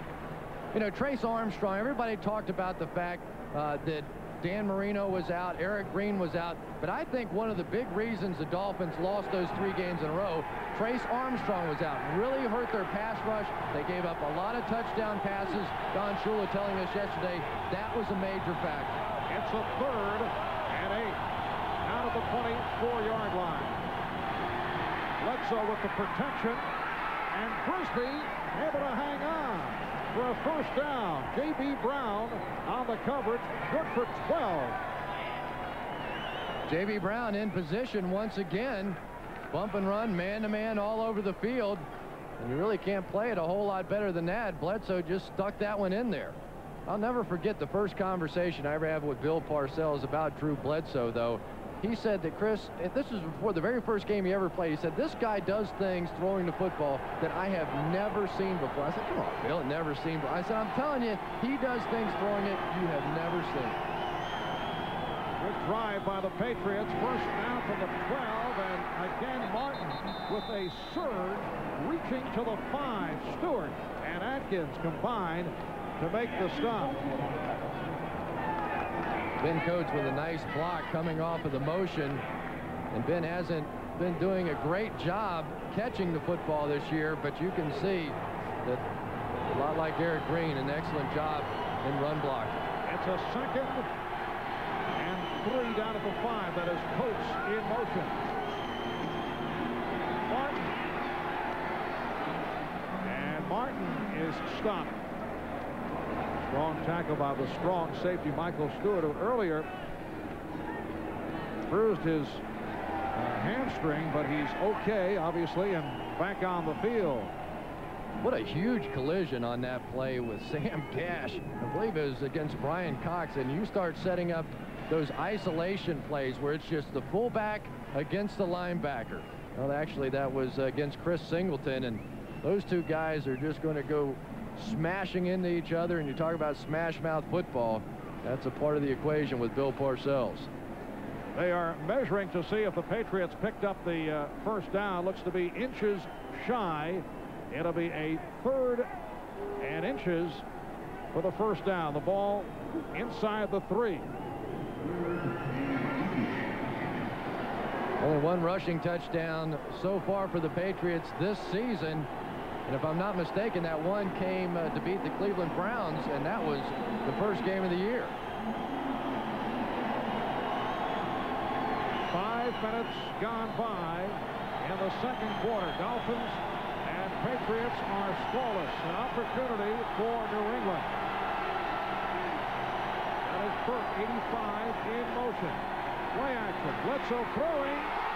You know, Trace Armstrong, everybody talked about the fact uh, that Dan Marino was out, Eric Green was out, but I think one of the big reasons the Dolphins lost those three games in a row, Trace Armstrong was out. Really hurt their pass rush. They gave up a lot of touchdown passes. Don Shula telling us yesterday that was a major factor. It's a third and eight out of the 24-yard line. Bledsoe with the protection, and Brisby able to hang on for a first down. J.B. Brown on the coverage, good for 12. J.B. Brown in position once again. Bump and run, man-to-man -man all over the field. And you really can't play it a whole lot better than that. Bledsoe just stuck that one in there. I'll never forget the first conversation I ever had with Bill Parcells about Drew Bledsoe, though he said that Cris, this was before the very first game he ever played, he said, this guy does things throwing the football that I have never seen before. I said, come on, Bill, never seen before. I said, I'm telling you, he does things throwing it you have never seen. Good drive by the Patriots. First down from the 12, and again Martin with a surge reaching to the 5. Stewart and Atkins combined to make the stop. Ben Coates with a nice block coming off of the motion. And Ben hasn't been doing a great job catching the football this year, but you can see that a lot like Eric Green, an excellent job in run blocking. It's a second and three down at the five. That is Coates in motion. Martin. And Martin is stopped. Strong tackle by the strong safety Michael Stewart, who earlier bruised his uh, hamstring, but he's okay, obviously, and back on the field. What a huge collision on that play with Sam Gash. I believe it was against Brian Cox, and you start setting up those isolation plays where it's just the fullback against the linebacker. Well, actually, that was against Chris Singleton, and those two guys are just going to go smashing into each other, and you talk about smash mouth football, that's a part of the equation with Bill Parcells. They are measuring to see if the Patriots picked up the uh, first down. Looks to be inches shy. It'll be a third and inches for the first down. The ball inside the three. Only one rushing touchdown so far for the Patriots this season. And if I'm not mistaken, that one came uh, to beat the Cleveland Browns, and that was the first game of the year. Five minutes gone by in the second quarter. Dolphins and Patriots are scoreless. An opportunity for New England. That is Burke, 85 in motion. Play action. Bledsoe throwing.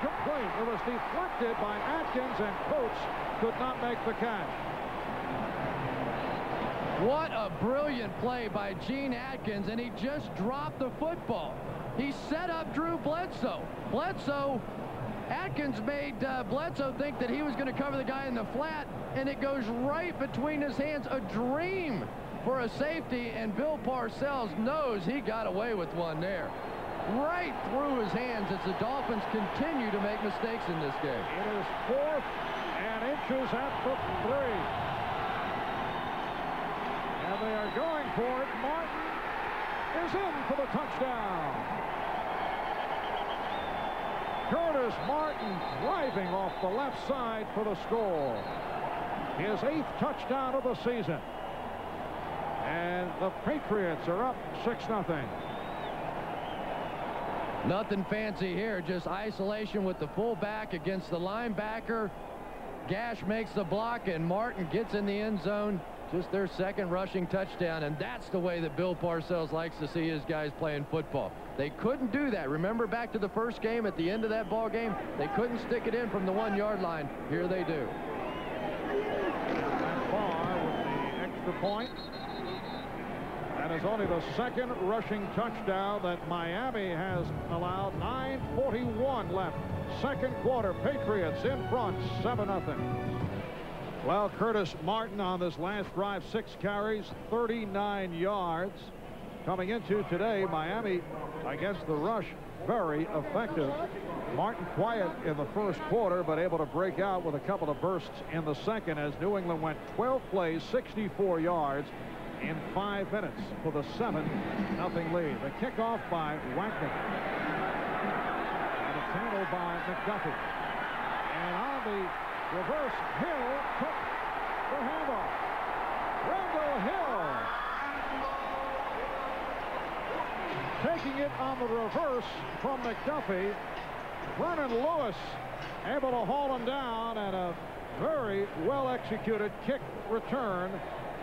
Incomplete. It was deflected by Atkins and Coates could not make the catch. What a brilliant play by Gene Atkins, and he just dropped the football. He set up Drew Bledsoe. Bledsoe Atkins made uh, Bledsoe think that he was going to cover the guy in the flat, and it goes right between his hands. A dream for a safety, and Bill Parcells knows he got away with one there. Right through his hands as the Dolphins continue to make mistakes in this game. It is fourth and inches at three. And they are going for it. Martin is in for the touchdown. Curtis Martin driving off the left side for the score. His eighth touchdown of the season. And the Patriots are up 6-0. Nothing fancy here, just isolation with the fullback against the linebacker. Gash makes the block, and Martin gets in the end zone. Just their second rushing touchdown, and that's the way that Bill Parcells likes to see his guys playing football. They couldn't do that. Remember back to the first game at the end of that ball game? They couldn't stick it in from the one-yard line. Here they do. Bahr with the extra point. That is only the second rushing touchdown that Miami has allowed. 9.41 left. Second quarter. Patriots in front. 7-0. Well, Curtis Martin on this last drive, six carries, 39 yards. Coming into today, Miami against the rush, very effective. Martin quiet in the first quarter, but able to break out with a couple of bursts in the second as New England went 12 plays, 64 yards in five minutes for the 7 nothing lead. The kickoff by Wagner. And a tackle by McDuffie. And on the reverse, Hill took the handoff. Randall Hill taking it on the reverse from McDuffie. Vernon Lewis able to haul him down and a very well executed kick return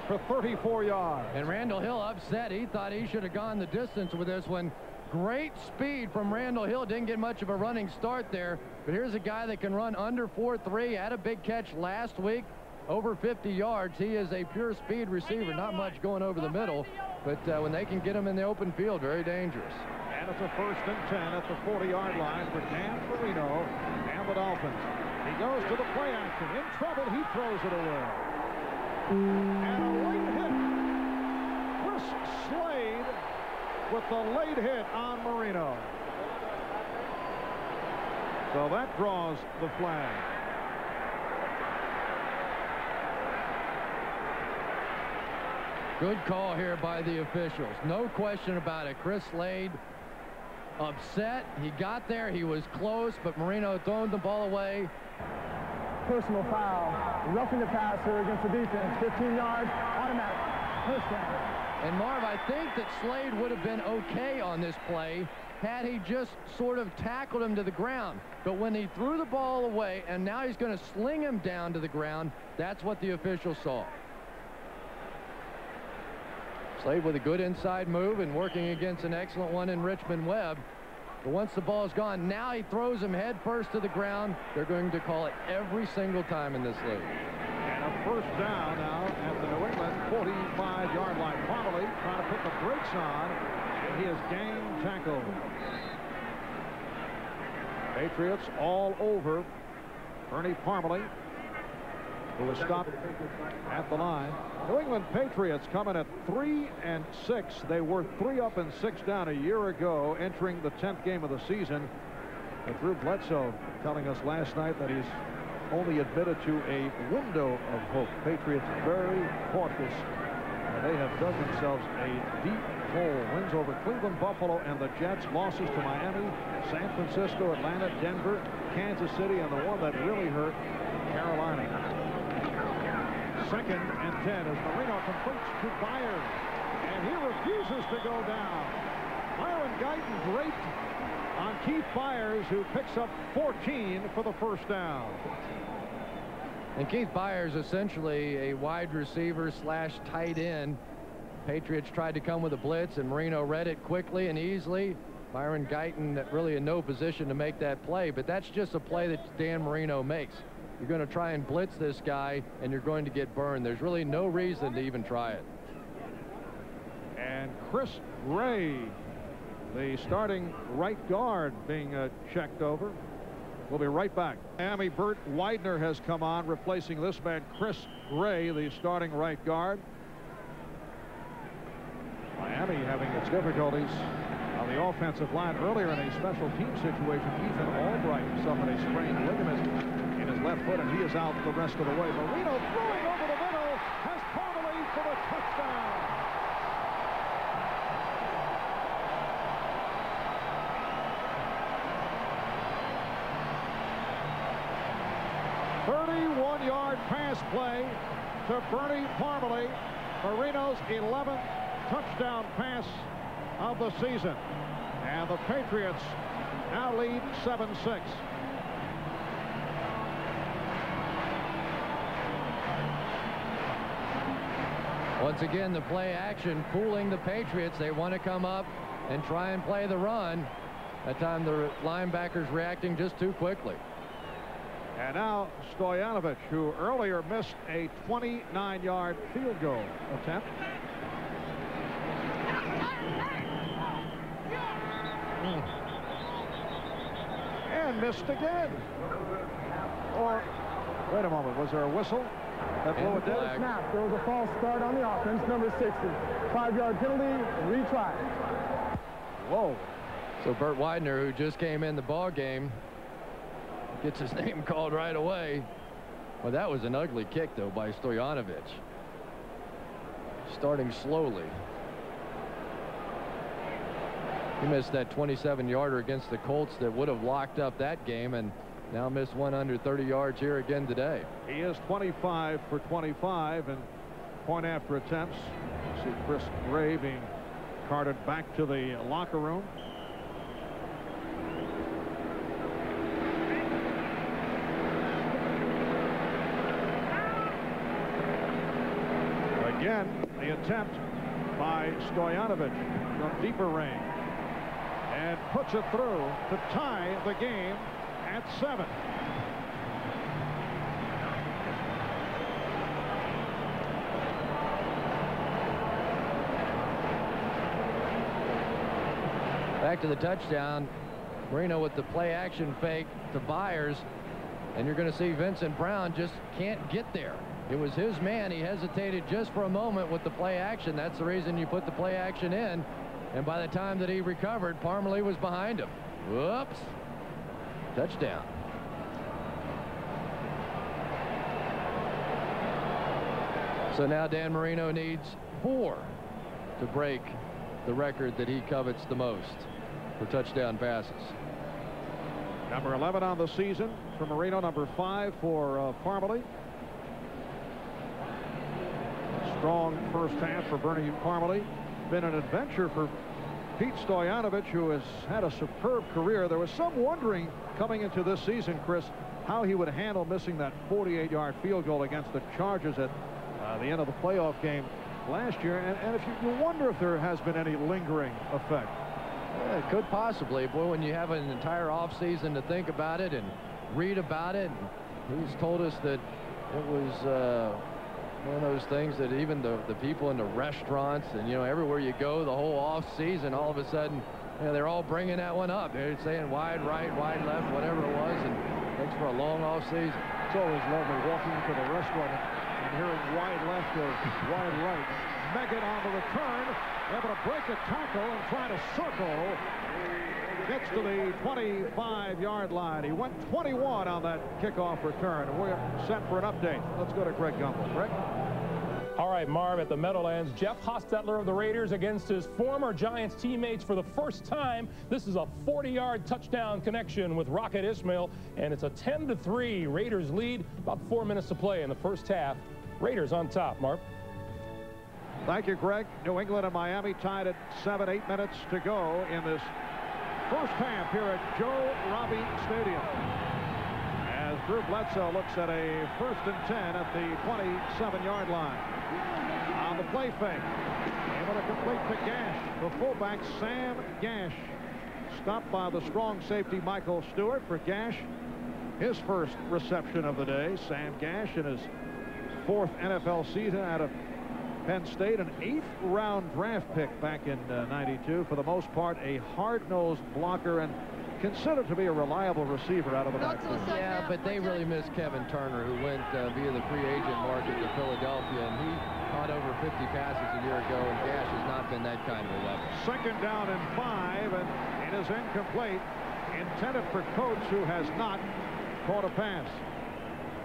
for 34 yards. And Randall Hill upset. He thought he should have gone the distance with this one. Great speed from Randall Hill. Didn't get much of a running start there. But here's a guy that can run under 4-3. Had a big catch last week. Over 50 yards. He is a pure speed receiver. Not much going over the middle. But uh, when they can get him in the open field, very dangerous. And it's a first and 10 at the 40-yard line for Dan Marino and the Dolphins. He goes to the play action. In trouble, he throws it away. And a late hit. Chris Slade with the late hit on Marino. So that draws the flag. Good call here by the officials. No question about it. Chris Slade upset. He got there. He was close, but Marino throwing the ball away. Personal foul. Roughing the passer against the defense. 15 yards. Automatic. First down. And Marv, I think that Slade would have been okay on this play had he just sort of tackled him to the ground. But when he threw the ball away and now he's going to sling him down to the ground, that's what the officials saw. Slade with a good inside move and working against an excellent one in Richmond Webb. But once the ball's gone, now he throws him head first to the ground. They're going to call it every single time in this league. And a first down now at the New England 45-yard line. Parmalee trying to put the brakes on, he is gang tackled. Patriots all over Bernie Parmalee, who was stopped at the line. New England Patriots coming at three and six. They were three up and six down a year ago, entering the 10th game of the season. But Drew Bledsoe telling us last night that he's only admitted to a window of hope. Patriots very cautious. And they have dug themselves a deep hole. Wins over Cleveland, Buffalo, and the Jets. Losses to Miami, San Francisco, Atlanta, Denver, Kansas City, and the one that really hurt, Carolina. Second and 10 as Marino completes to Byars. And he refuses to go down. Myron Guyton draped on Keith Byars, who picks up 14 for the first down. And Keith Byars essentially a wide receiver slash tight end. Patriots tried to come with a blitz, and Marino read it quickly and easily. Myron Guyton really in no position to make that play, but that's just a play that Dan Marino makes. You're going to try and blitz this guy, and you're going to get burned. There's really no reason to even try it. And Chris Gray, the starting right guard, being uh, checked over. We'll be right back. Miami Bert Weidner has come on, replacing this man, Chris Gray, the starting right guard. Miami having its difficulties on the offensive line earlier in a special team situation. Ethan Albright suffered a sprained ligament left foot, and he is out the rest of the way. Marino throwing over the middle has Parmalee for the touchdown. Thirty-one yard pass play to Bernie Parmalee. Marino's 11th touchdown pass of the season. And the Patriots now lead 7-6. Once again, the play action fooling the Patriots. They want to come up and try and play the run. That time the linebackers reacting just too quickly. And now Stoyanovich, who earlier missed a 29-yard field goal attempt. And missed again. Or, wait a moment, was there a whistle? That blew it dead? Snap. There was a false start on the offense. Number 60. Five-yard penalty. Retry. Whoa. So Bert Weidner, who just came in the ball game, gets his name called right away. Well, that was an ugly kick, though, by Stoyanovich. Starting slowly. He missed that 27-yarder against the Colts that would have locked up that game and now missed one under 30 yards here again today. He is 25 for 25 and point after attempts. You see Chris Gray being carted back to the locker room. Again, the attempt by Stoyanovich from deeper range and puts it through to tie the game at seven. Back to the touchdown. Marino with the play action fake to Byars. And you're going to see Vincent Brown just can't get there. It was his man. He hesitated just for a moment with the play action. That's the reason you put the play action in. And by the time that he recovered, Parmalee was behind him. Whoops. Touchdown. So now Dan Marino needs four to break the record that he covets the most for touchdown passes. Number 11 on the season for Marino, number five for uh, Parmalee. Strong first half for Bernie Parmalee. Been an adventure for Pete Stoyanovich, who has had a superb career. There was some wondering coming into this season, Cris, how he would handle missing that 48-yard field goal against the Chargers at uh, the end of the playoff game last year. And, and if you, you wonder if there has been any lingering effect. Yeah, it could possibly. Boy, when you have an entire offseason to think about it and read about it, he's told us that it was uh, one of those things that even the, the people in the restaurants and, you know, everywhere you go the whole off season, all of a sudden, you know, they're all bringing that one up. They're saying wide right, wide left, whatever it was, and thanks for a long off season. It's always lovely walking into the restaurant and hearing wide left or wide right. Meggett on the return, able to break a tackle and try to circle. Gets to the 25-yard line. He went 21 on that kickoff return. We're set for an update. Let's go to Greg Gumbel. Greg? All right, Marv, at the Meadowlands, Jeff Hostetler of the Raiders against his former Giants teammates for the first time. This is a 40-yard touchdown connection with Rocket Ismail, and it's a 10-3 Raiders lead. About four minutes to play in the first half. Raiders on top, Marv. Thank you, Greg. New England and Miami tied at seven, eight minutes to go in this first half here at Joe Robbie Stadium. As Drew Bledsoe looks at a first and 10 at the 27-yard line. On the play fake, able to complete to Gash. The fullback, Sam Gash. Stopped by the strong safety, Michael Stewart, for Gash. His first reception of the day. Sam Gash in his fourth NFL season out of Penn State, an eighth round draft pick back in uh, 92. For the most part, a hard-nosed blocker and considered to be a reliable receiver out of the backfield. Yeah, but they really missed Kevin Turner, who went uh, via the free agent market to Philadelphia, and he caught over 50 passes a year ago, and Gash has not been that kind of a weapon. Second down and five, and it is incomplete. Intended for Coates, who has not caught a pass.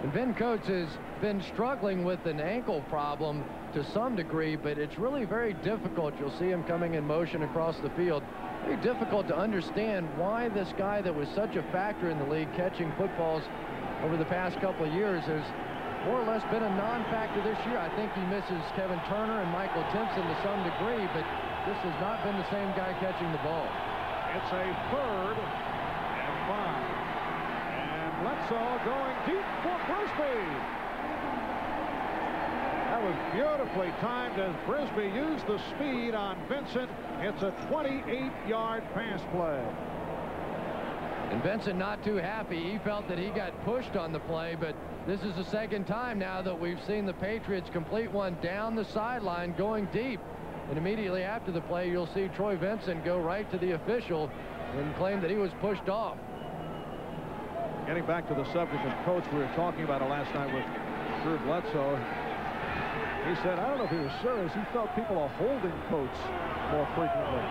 And Ben Coates has been struggling with an ankle problem to some degree, but it's really very difficult. You'll see him coming in motion across the field. Very difficult to understand why this guy that was such a factor in the league catching footballs over the past couple of years has more or less been a non-factor this year. I think he misses Kevin Turner and Michael Timpson to some degree, but this has not been the same guy catching the ball. It's a third and five. And Bledsoe going deep for Brisby. That was beautifully timed as Brisby used the speed on Vincent. It's a 28-yard pass play. And Vincent not too happy. He felt that he got pushed on the play, but this is the second time now that we've seen the Patriots complete one down the sideline going deep. And immediately after the play, you'll see Troy Vincent go right to the official and claim that he was pushed off. Getting back to the subject of Coates, we were talking about it last night with Drew Bledsoe. He said, I don't know if he was serious. He felt people are holding Coates more frequently.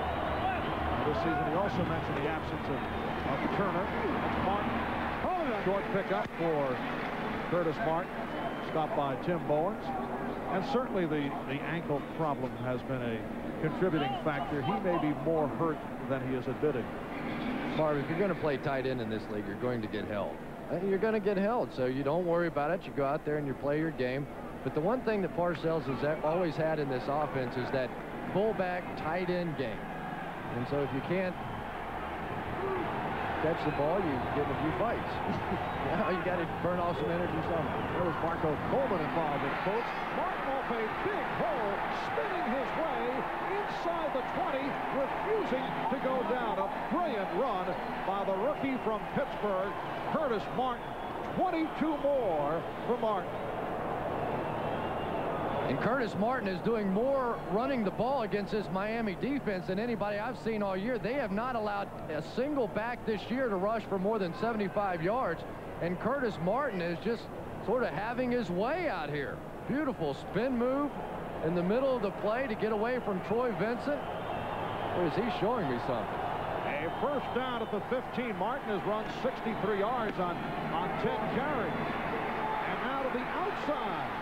This season, he also mentioned the absence of, of Turner. Martin. Short pickup for Curtis Martin. Stopped by Tim Bowens. And certainly the, the ankle problem has been a contributing factor. He may be more hurt than he is admitting. Marv, if you're going to play tight end in this league, you're going to get held. You're going to get held, so you don't worry about it. You go out there and you play your game. But the one thing that Parcells has always had in this offense is that fullback tight end game. And so if you can't catch the ball, you get in a few fights. now you got to burn off some energy somewhere. There's Marco Coleman involved in Coates. Martin off a big hole, spinning his way inside the 20, refusing to go down. A brilliant run by the rookie from Pittsburgh, Curtis Martin. 22 more for Martin. And Curtis Martin is doing more running the ball against this Miami defense than anybody I've seen all year. They have not allowed a single back this year to rush for more than 75 yards. And Curtis Martin is just sort of having his way out here. Beautiful spin move in the middle of the play to get away from Troy Vincent. Or is he showing me something? A first down at the 15. Martin has run 63 yards on, on 10 carries. And now to the outside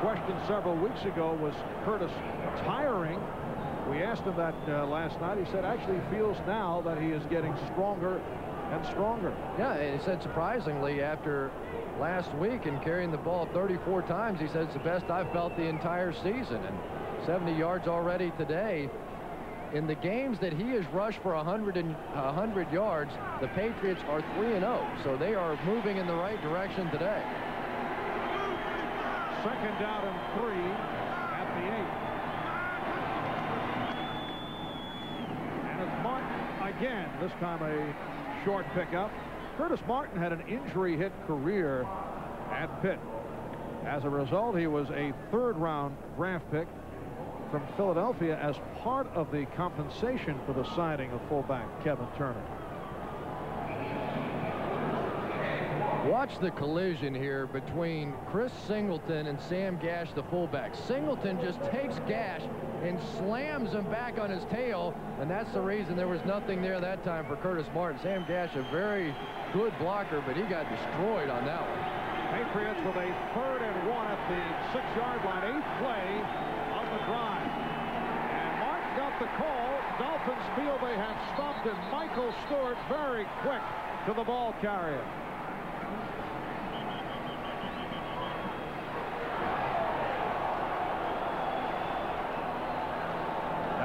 question several weeks ago was Curtis tiring. We asked him that uh, last night. He said actually feels now that he is getting stronger and stronger. Yeah, and he said surprisingly after last week and carrying the ball 34 times, he said it's the best I've felt the entire season. And 70 yards already today. In the games that he has rushed for 100 and 100 yards, the Patriots are 3 and 0. So they are moving in the right direction today. Second down and three at the eight. And it's Martin again, this time a short pickup. Curtis Martin had an injury-hit career at Pitt. As a result, he was a third-round draft pick from Philadelphia as part of the compensation for the signing of fullback Kevin Turner. Watch the collision here between Chris Singleton and Sam Gash, the fullback. Singleton just takes Gash and slams him back on his tail, and that's the reason there was nothing there that time for Curtis Martin. Sam Gash, a very good blocker, but he got destroyed on that one. Patriots with a third and one at the six-yard line, eighth play of the drive. And Martin got the call. Dolphins feel they have stopped, and Michael Stewart very quick to the ball carrier.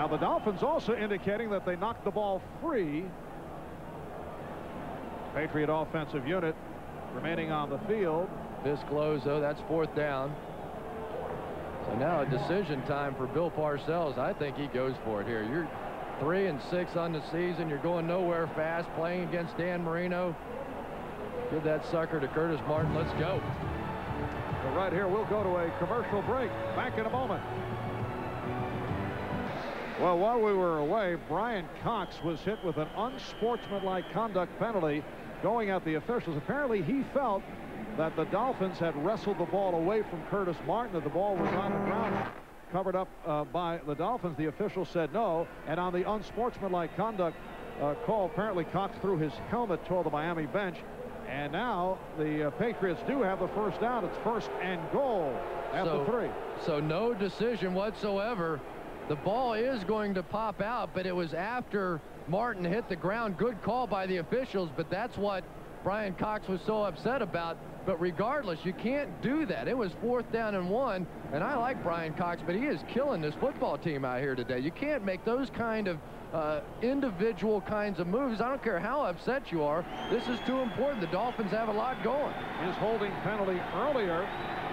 Now the Dolphins also indicating that they knocked the ball free. Patriot offensive unit remaining on the field. This close, though, that's fourth down. So now a decision time for Bill Parcells. I think he goes for it here. You're three and six on the season. You're going nowhere fast, playing against Dan Marino. Give that sucker to Curtis Martin. Let's go. So right here, we'll go to a commercial break. Back in a moment. Well, while we were away, Brian Cox was hit with an unsportsmanlike conduct penalty going at the officials. Apparently, he felt that the Dolphins had wrestled the ball away from Curtis Martin, that the ball was on the ground covered up uh, by the Dolphins. The official said no, and on the unsportsmanlike conduct uh, call, apparently Cox threw his helmet toward the Miami bench. And now the uh, Patriots do have the first down. It's first and goal at so, the three. So no decision whatsoever. The ball is going to pop out, but it was after Martin hit the ground. Good call by the officials, but that's what Brian Cox was so upset about. But regardless, you can't do that. It was fourth down and one, and I like Brian Cox, but he is killing this football team out here today. You can't make those kind of uh, individual kinds of moves. I don't care how upset you are. This is too important. The Dolphins have a lot going. His holding penalty earlier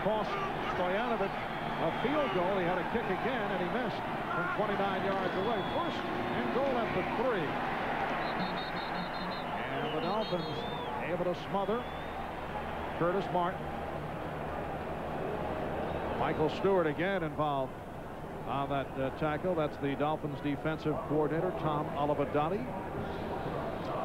cost Stoyanovich a field goal. He had a kick again, and he missed from 29 yards away. First and goal at the three. And the Dolphins able to smother Curtis Martin. Michael Stewart again involved on that uh, tackle. That's the Dolphins defensive coordinator, Tom Olivadotti.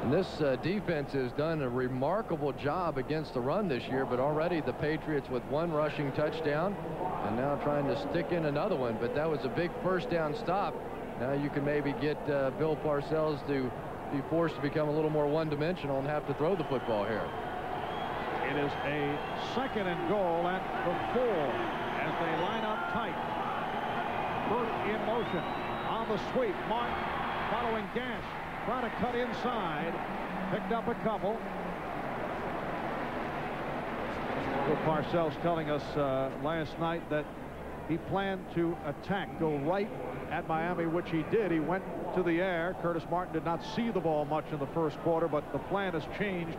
And this uh, defense has done a remarkable job against the run this year, but already the Patriots with one rushing touchdown and now trying to stick in another one. But that was a big first down stop. Now you can maybe get uh, Bill Parcells to be forced to become a little more one-dimensional and have to throw the football here. It is a second and goal at the four as they line up tight. Burke in motion on the sweep. Mark following Gash. Trying to cut inside. Picked up a couple. Bill Parcells telling us uh, last night that he planned to attack, go right at Miami, which he did. He went to the air. Curtis Martin did not see the ball much in the first quarter, but the plan has changed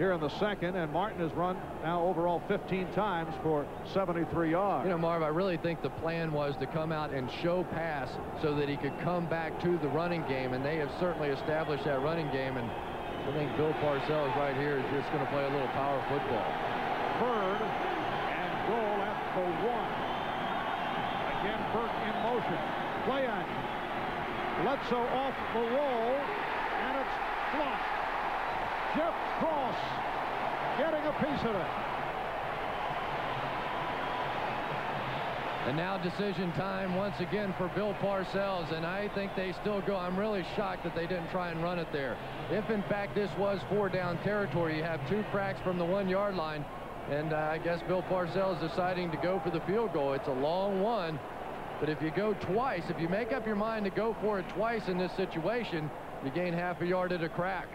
here in the second, and Martin has run now overall 15 times for 73 yards. You know, Marv, I really think the plan was to come out and show pass so that he could come back to the running game, and they have certainly established that running game, and I think Bill Parcells right here is just going to play a little power football. Third and goal at the one. Again, Burke in motion. Play action. Bledsoe off the roll, and it's blocked. Jeff Cross getting a piece of it. And now decision time once again for Bill Parcells, and I think they still go. I'm really shocked that they didn't try and run it there. If, in fact, this was four-down territory, you have two cracks from the one-yard line, and uh, I guess Bill Parcells deciding to go for the field goal. It's a long one, but if you go twice, if you make up your mind to go for it twice in this situation, you gain half a yard at a crack.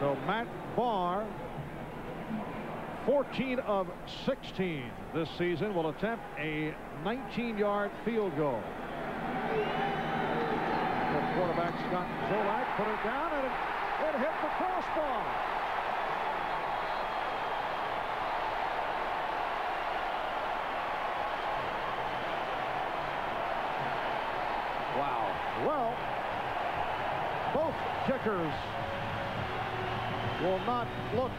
So Matt Bahr, 14 of 16 this season, will attempt a 19-yard field goal. The quarterback Scott Zolak put it down and it, it hit the crossbar. Wow. Well, both kickers will not look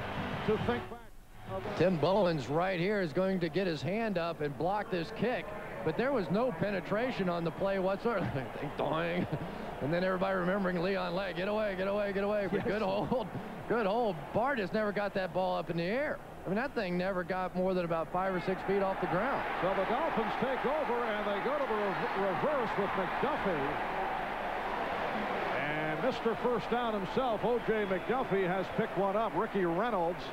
to think back. Tim Bowens right here is going to get his hand up and block this kick, but there was no penetration on the play whatsoever. And then everybody remembering Leon Legg, get away, get away, get away. Yes. Good hold, good hold. Bahr just never got that ball up in the air. I mean, that thing never got more than about five or six feet off the ground. So the Dolphins take over, and they go to the re reverse with McDuffie. Mr. First Down himself, O.J. McDuffie, has picked one up. Ricky Reynolds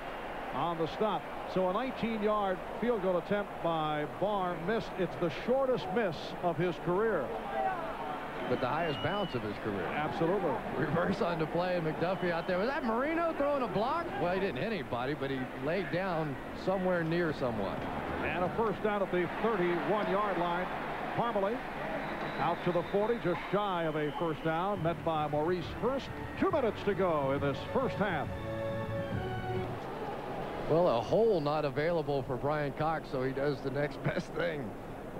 on the stop. So a 19-yard field goal attempt by Bahr missed. It's the shortest miss of his career. But the highest bounce of his career. Absolutely. Reverse on the play, and McDuffie out there. Was that Marino throwing a block? Well, he didn't hit anybody, but he laid down somewhere near someone. And a first down at the 31-yard line. Parmalee out to the 40, just shy of a first down, met by Maurice Hurst. Two minutes to go in this first half. Well, a hole not available for Brian Cox, so he does the next best thing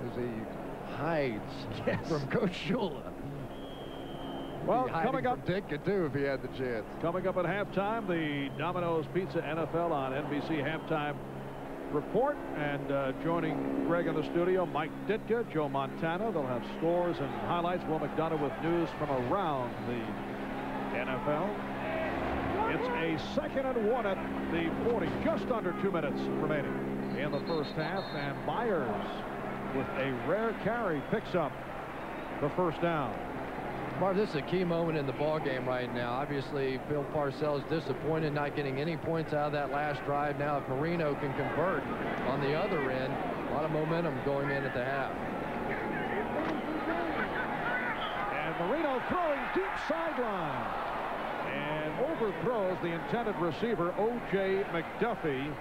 as he hides yes. from Coach Shula. Well, coming up, Ditka do if he had the chance. Coming up at halftime, the Domino's Pizza NFL on NBC halftime report. And uh, joining Greg in the studio, Mike Ditka, Joe Montana. They'll have scores and highlights. Will McDonough with news from around the NFL. It's a second and one at the 40, just under two minutes remaining in the first half. And Myers, with a rare carry, picks up the first down. Marv, this is a key moment in the ball game right now. Obviously, Bill Parcells disappointed not getting any points out of that last drive. Now, if Marino can convert on the other end, a lot of momentum going in at the half. And Marino throwing deep sideline. And overthrows the intended receiver, O.J. McDuffie,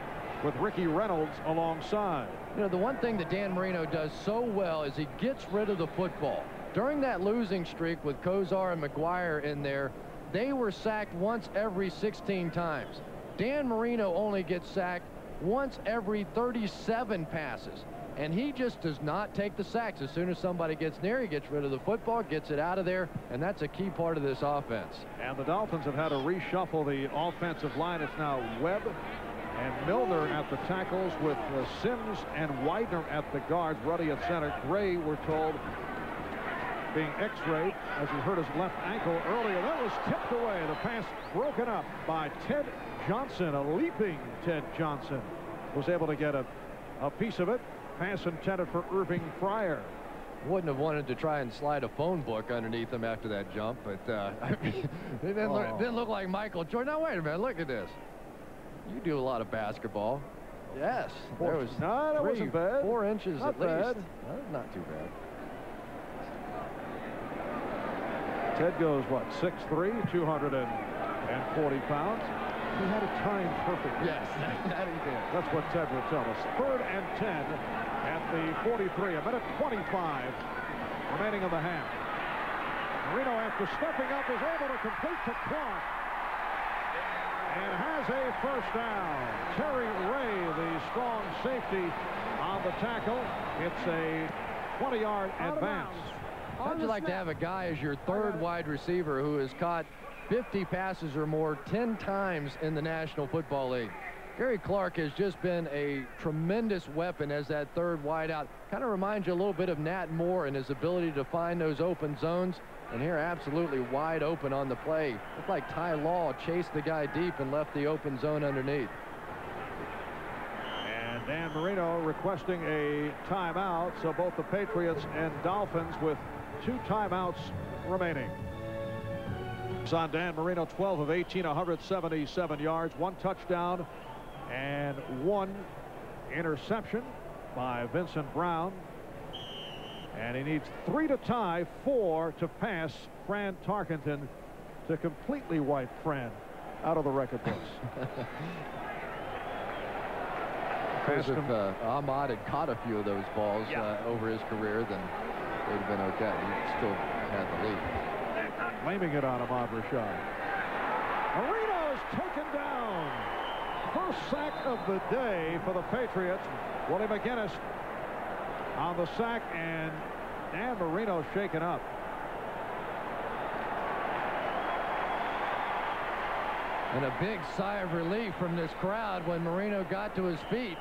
with Ricky Reynolds alongside. You know, the one thing that Dan Marino does so well is he gets rid of the football. During that losing streak with Kosar and McGwire in there, they were sacked once every 16 times. Dan Marino only gets sacked once every 37 passes. And he just does not take the sacks. As soon as somebody gets near, he gets rid of the football, gets it out of there, and that's a key part of this offense. And the Dolphins have had to reshuffle the offensive line. It's now Webb and Milner at the tackles with uh, Sims and Weidner at the guards. Ruddy at center. Gray, we're told, being x-rayed as he hurt his left ankle earlier. That was tipped away. The pass broken up by Ted Johnson. A leaping Ted Johnson was able to get a, a piece of it. Pass intended for Irving Fryar. Wouldn't have wanted to try and slide a phone book underneath him after that jump, but uh, it didn't, oh. look, didn't look like Michael Jordan. Now, wait a minute. Look at this. You do a lot of basketball. Yes. Four, there was no, that three, wasn't bad. Four inches not at bad. least. not too bad. Ted goes, what, 6'3", 240 pounds. He had a time perfect. Yes, that he did. That's what Ted would tell us. Third and 10 at the 43, a minute 25 remaining in the half. Marino, after stepping up, is able to complete the clock and has a first down. Terry Ray, the strong safety on the tackle. It's a 20-yard advance. How'd you like to have a guy as your third wide receiver who has caught 50 passes or more 10 times in the National Football League? Gary Clark has just been a tremendous weapon as that third wideout. Kind of reminds you a little bit of Nat Moore and his ability to find those open zones. And here, absolutely wide open on the play. Looked like Ty Law chased the guy deep and left the open zone underneath. And Dan Marino requesting a timeout. So both the Patriots and Dolphins with two timeouts remaining. It's on Dan Marino, 12 of 18, 177 yards, one touchdown, and one interception by Vincent Brown. And he needs three to tie, four to pass Fran Tarkenton to completely wipe Fran out of the record books. if uh, Ahmad had caught a few of those balls yeah. uh, over his career, then it would have been okay. He still had the lead. Blaming it on Ahmad Rashad. Marino's taken down. First sack of the day for the Patriots. Willie McGinest on the sack, and Dan Marino shaken up. And a big sigh of relief from this crowd when Marino got to his feet.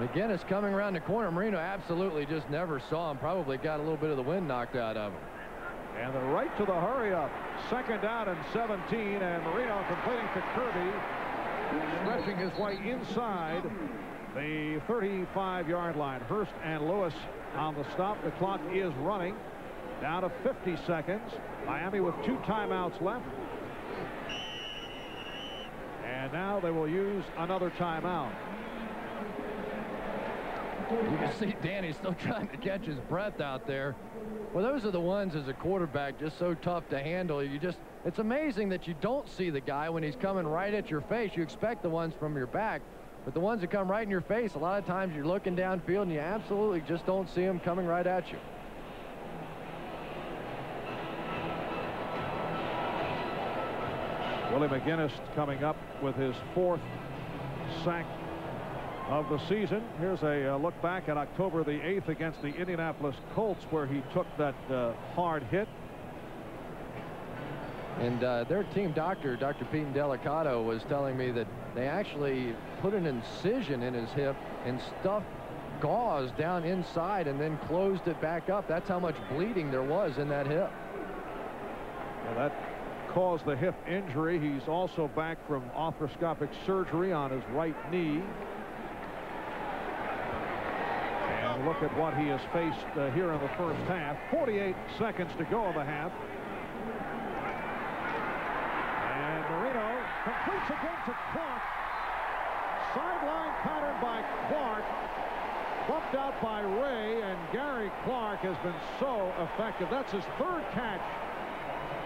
McGinest coming around the corner. Marino absolutely just never saw him. Probably got a little bit of the wind knocked out of him. And the right to the hurry up. Second down and 17. And Marino completing to Kirby. Stretching his way inside the 35-yard line. Hurst and Lewis on the stop. The clock is running. Down to 50 seconds. Miami with two timeouts left. And now they will use another timeout. You can see Danny still trying to catch his breath out there. Well, those are the ones as a quarterback just so tough to handle. You just, it's amazing that you don't see the guy when he's coming right at your face. You expect the ones from your back, but the ones that come right in your face, a lot of times you're looking downfield and you absolutely just don't see them coming right at you. Willie McGinest coming up with his fourth sack of the season. Here's a uh, look back at October the 8th against the Indianapolis Colts where he took that uh, hard hit. And uh, their team doctor, Dr. Pete Delicato, was telling me that they actually put an incision in his hip and stuffed gauze down inside and then closed it back up. That's how much bleeding there was in that hip. Well, that caused the hip injury. He's also back from arthroscopic surgery on his right knee. Look at what he has faced uh, here in the first half. 48 seconds to go in the half. And Marino completes again to Clark. Sideline pattern by Clark. Bumped out by Ray, and Gary Clark has been so effective. That's his third catch.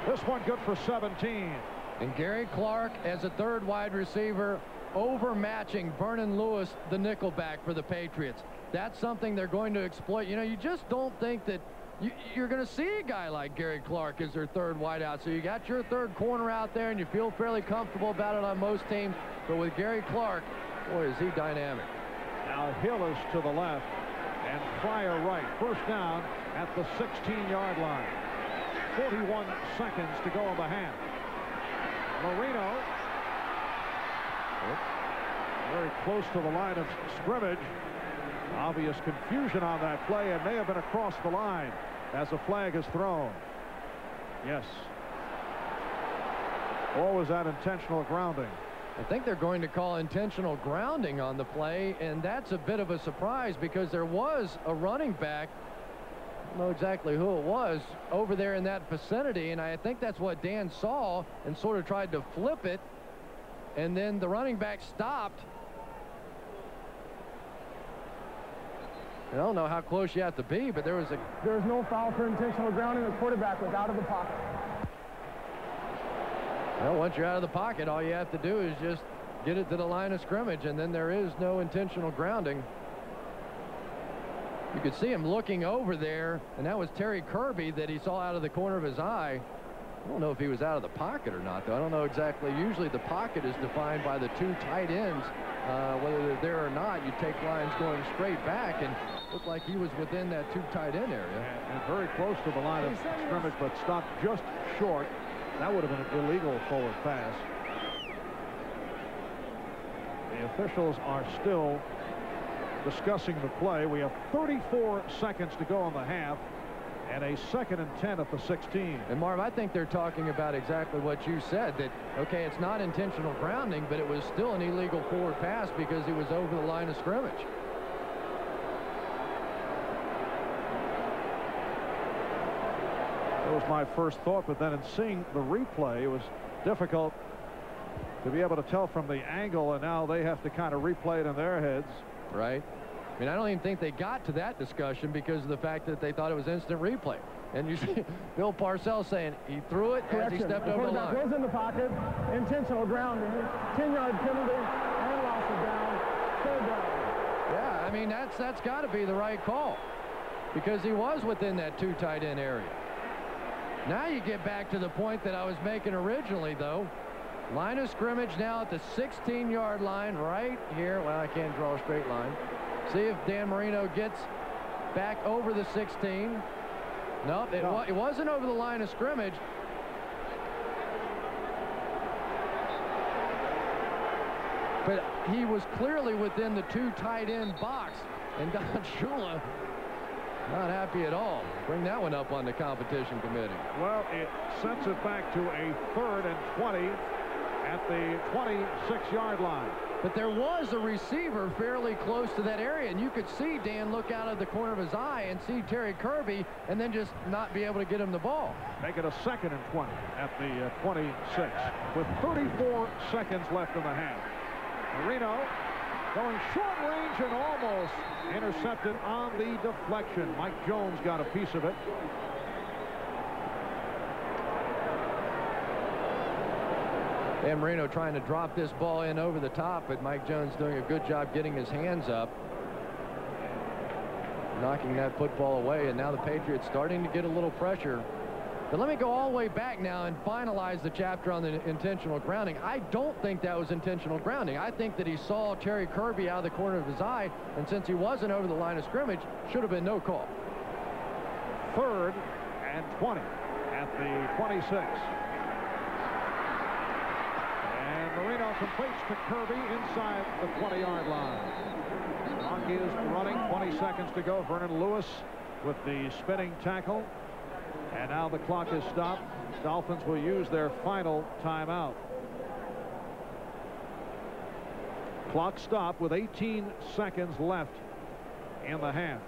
This one good for 17. And Gary Clark, as a third wide receiver, overmatching Vernon Lewis, the nickelback for the Patriots. That's something they're going to exploit. You know, you just don't think that you, are going to see a guy like Gary Clark as their third wideout. So you got your third corner out there, and you feel fairly comfortable about it on most teams. But with Gary Clark, boy, is he dynamic. Now Hill is to the left and Fryar right. First down at the 16-yard line. 41 seconds to go in the half. Marino very close to the line of scrimmage. Obvious confusion on that play and may have been across the line as a flag is thrown. Yes. Or was that intentional grounding? I think they're going to call intentional grounding on the play, and that's a bit of a surprise because there was a running back, I don't know exactly who it was, over there in that vicinity, and I think that's what Dan saw and sort of tried to flip it, and then the running back stopped. I don't know how close you have to be, but there was a... There was no foul for intentional grounding. The quarterback was out of the pocket. Well, once you're out of the pocket, all you have to do is just get it to the line of scrimmage, and then there is no intentional grounding. You could see him looking over there, and that was Terry Kirby that he saw out of the corner of his eye. I don't know if he was out of the pocket or not, though. I don't know exactly. Usually the pocket is defined by the two tight ends. Uh, whether they're there or not, you take lines going straight back, and looked like he was within that two tight end area. And, and very close to the line of scrimmage, but stopped just short that would have been an illegal forward pass. The officials are still discussing the play. We have 34 seconds to go in the half and a second and 10 at the 16. And Marv, I think they're talking about exactly what you said, that, okay, it's not intentional grounding, but it was still an illegal forward pass because he was over the line of scrimmage. That was my first thought, but then in seeing the replay, it was difficult to be able to tell from the angle, and now they have to kind of replay it in their heads. Right. I mean, I don't even think they got to that discussion because of the fact that they thought it was instant replay. And you see Bill Parcells saying he threw it Correction. as he stepped the over the line. goes in the pocket, intentional grounding, 10-yard penalty, and loss of down, third down. Yeah, I mean, that's that's got to be the right call because he was within that two tight end area. Now you get back to the point that I was making originally, though. Line of scrimmage now at the 16-yard line right here. Well, I can't draw a straight line. See if Dan Marino gets back over the 16. Nope, it, no. it wasn't over the line of scrimmage. But he was clearly within the two tight end box. And Don Shula not happy at all. Bring that one up on the competition committee. Well, it sends it back to a third and 20 at the 26-yard line. But there was a receiver fairly close to that area, and you could see Dan look out of the corner of his eye and see Terry Kirby and then just not be able to get him the ball. Make it a second and 20 at the uh, 26 with 34 seconds left in the half. Marino going short range and almost intercepted on the deflection. Mike Jones got a piece of it. Dan Marino trying to drop this ball in over the top, but Mike Jones doing a good job getting his hands up. Knocking that football away, and now the Patriots starting to get a little pressure but let me go all the way back now and finalize the chapter on the intentional grounding. I don't think that was intentional grounding. I think that he saw Terry Kirby out of the corner of his eye, and since he wasn't over the line of scrimmage, should have been no call. Third and 20 at the 26. Marino completes to Kirby inside the 20-yard line. Clock is running. 20 seconds to go. Vernon Lewis with the spinning tackle. And now the clock is stopped. Dolphins will use their final timeout. Clock stopped with 18 seconds left in the half.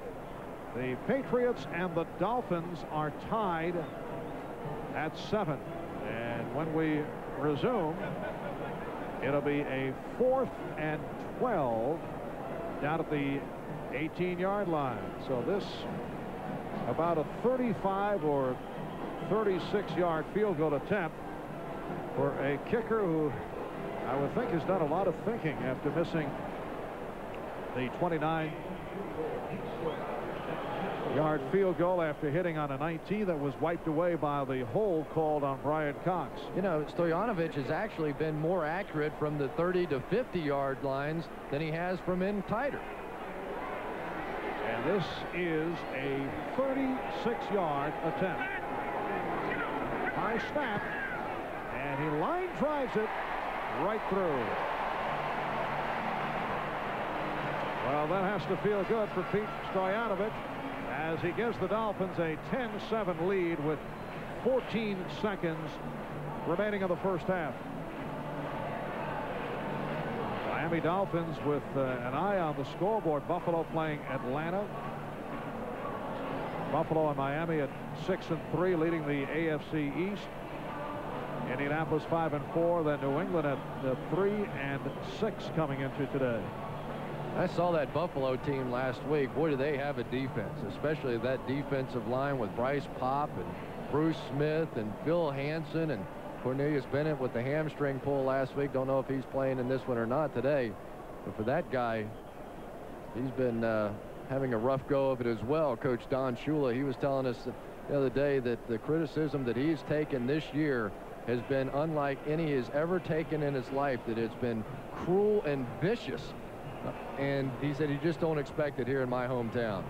The Patriots and the Dolphins are tied at seven. And when we resume, it'll be a fourth and 12 down at the 18-yard line. So this about a 35 or 36-yard field goal attempt for a kicker who I would think has done a lot of thinking after missing the 29 yard field goal after hitting on a 19 that was wiped away by the hole called on Brian Cox. You know, Stoyanovich has actually been more accurate from the 30 to 50 yard lines than he has from in tighter. And this is a 36-yard attempt. High snap, and he line drives it right through. Well, that has to feel good for Pete Stoyanovich as he gives the Dolphins a 10-7 lead with 14 seconds remaining in the first half. Miami Dolphins with uh, an eye on the scoreboard. Buffalo playing Atlanta. Buffalo and Miami at 6 and 3 leading the AFC East. Indianapolis 5 and 4 then New England at uh, 3 and 6 coming into today. I saw that Buffalo team last week. Boy, do they have a defense, especially that defensive line with Bryce Paup and Bruce Smith and Phil Hansen and Cornelius Bennett with the hamstring pull last week. Don't know if he's playing in this one or not today. But for that guy, he's been uh, having a rough go of it as well. Coach Don Shula, he was telling us the other day that the criticism that he's taken this year has been unlike any he's ever taken in his life, that it's been cruel and vicious. And he said, you just don't expect it here in my hometown.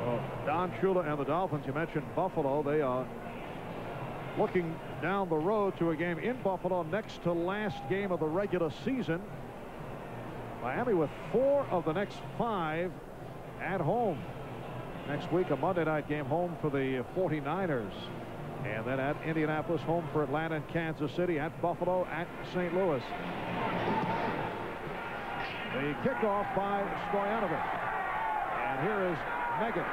Well, Don Shula and the Dolphins, you mentioned Buffalo. They are looking down the road to a game in Buffalo next to last game of the regular season. Miami with four of the next five at home. Next week, a Monday night game home for the 49ers. And then at Indianapolis, home for Atlanta and Kansas City, at Buffalo, at St. Louis. The kickoff by Stoyanovich. And here is Meggett.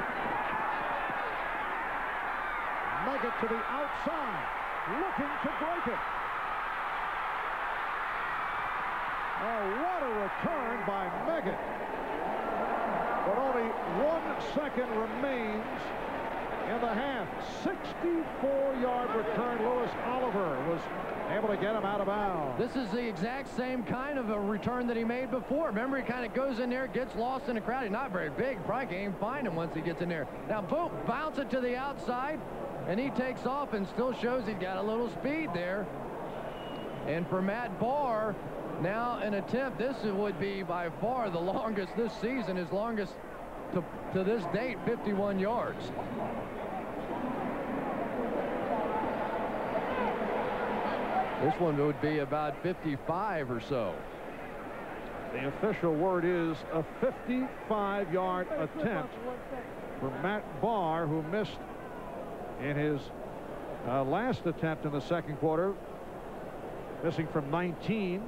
Meggett to the outside, looking to break it. Oh, what a return by Meggett. But only one second remains in the half. 64-yard return. Louis Oliver was able to get him out of bounds. This is the exact same kind of a return that he made before. Remember, he kind of goes in there, gets lost in the crowd. He's not very big. Probably can't even find him once he gets in there. Now, boom, bounce it to the outside, and he takes off and still shows he's got a little speed there. And for Matt Bahr, now an attempt. This would be by far the longest this season, his longest to, to this date, 51 yards. This one would be about 55 or so. The official word is a 55-yard attempt for Matt Bahr, who missed in his uh, last attempt in the second quarter, missing from 19.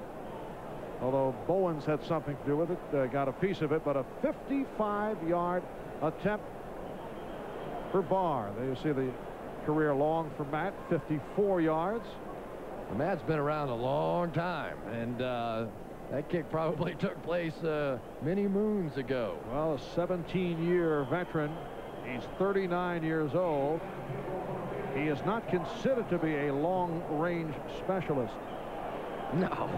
Although Bowens had something to do with it, uh, got a piece of it, but a 55-yard attempt for Bahr. There you see the career long for Matt, 54 yards. Well, Matt's been around a long time, and uh, that kick probably took place uh, many moons ago. Well, a 17-year veteran. He's 39 years old. He is not considered to be a long-range specialist. No.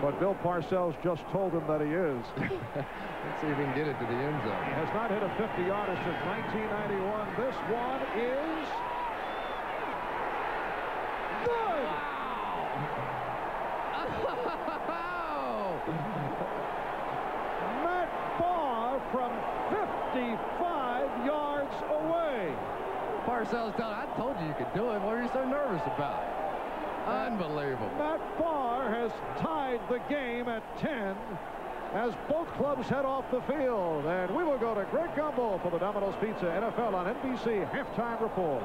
But Bill Parcells just told him that he is. Let's see if he can get it to the end zone. He has not hit a 50-yarder since 1991. This one is good. Matt Bahr from 55 yards away. Parcells telling I told you you could do it. What are you so nervous about? Unbelievable. Matt Bahr has tied the game at 10 as both clubs head off the field. And we will go to Greg Gumbel for the Domino's Pizza NFL on NBC halftime report.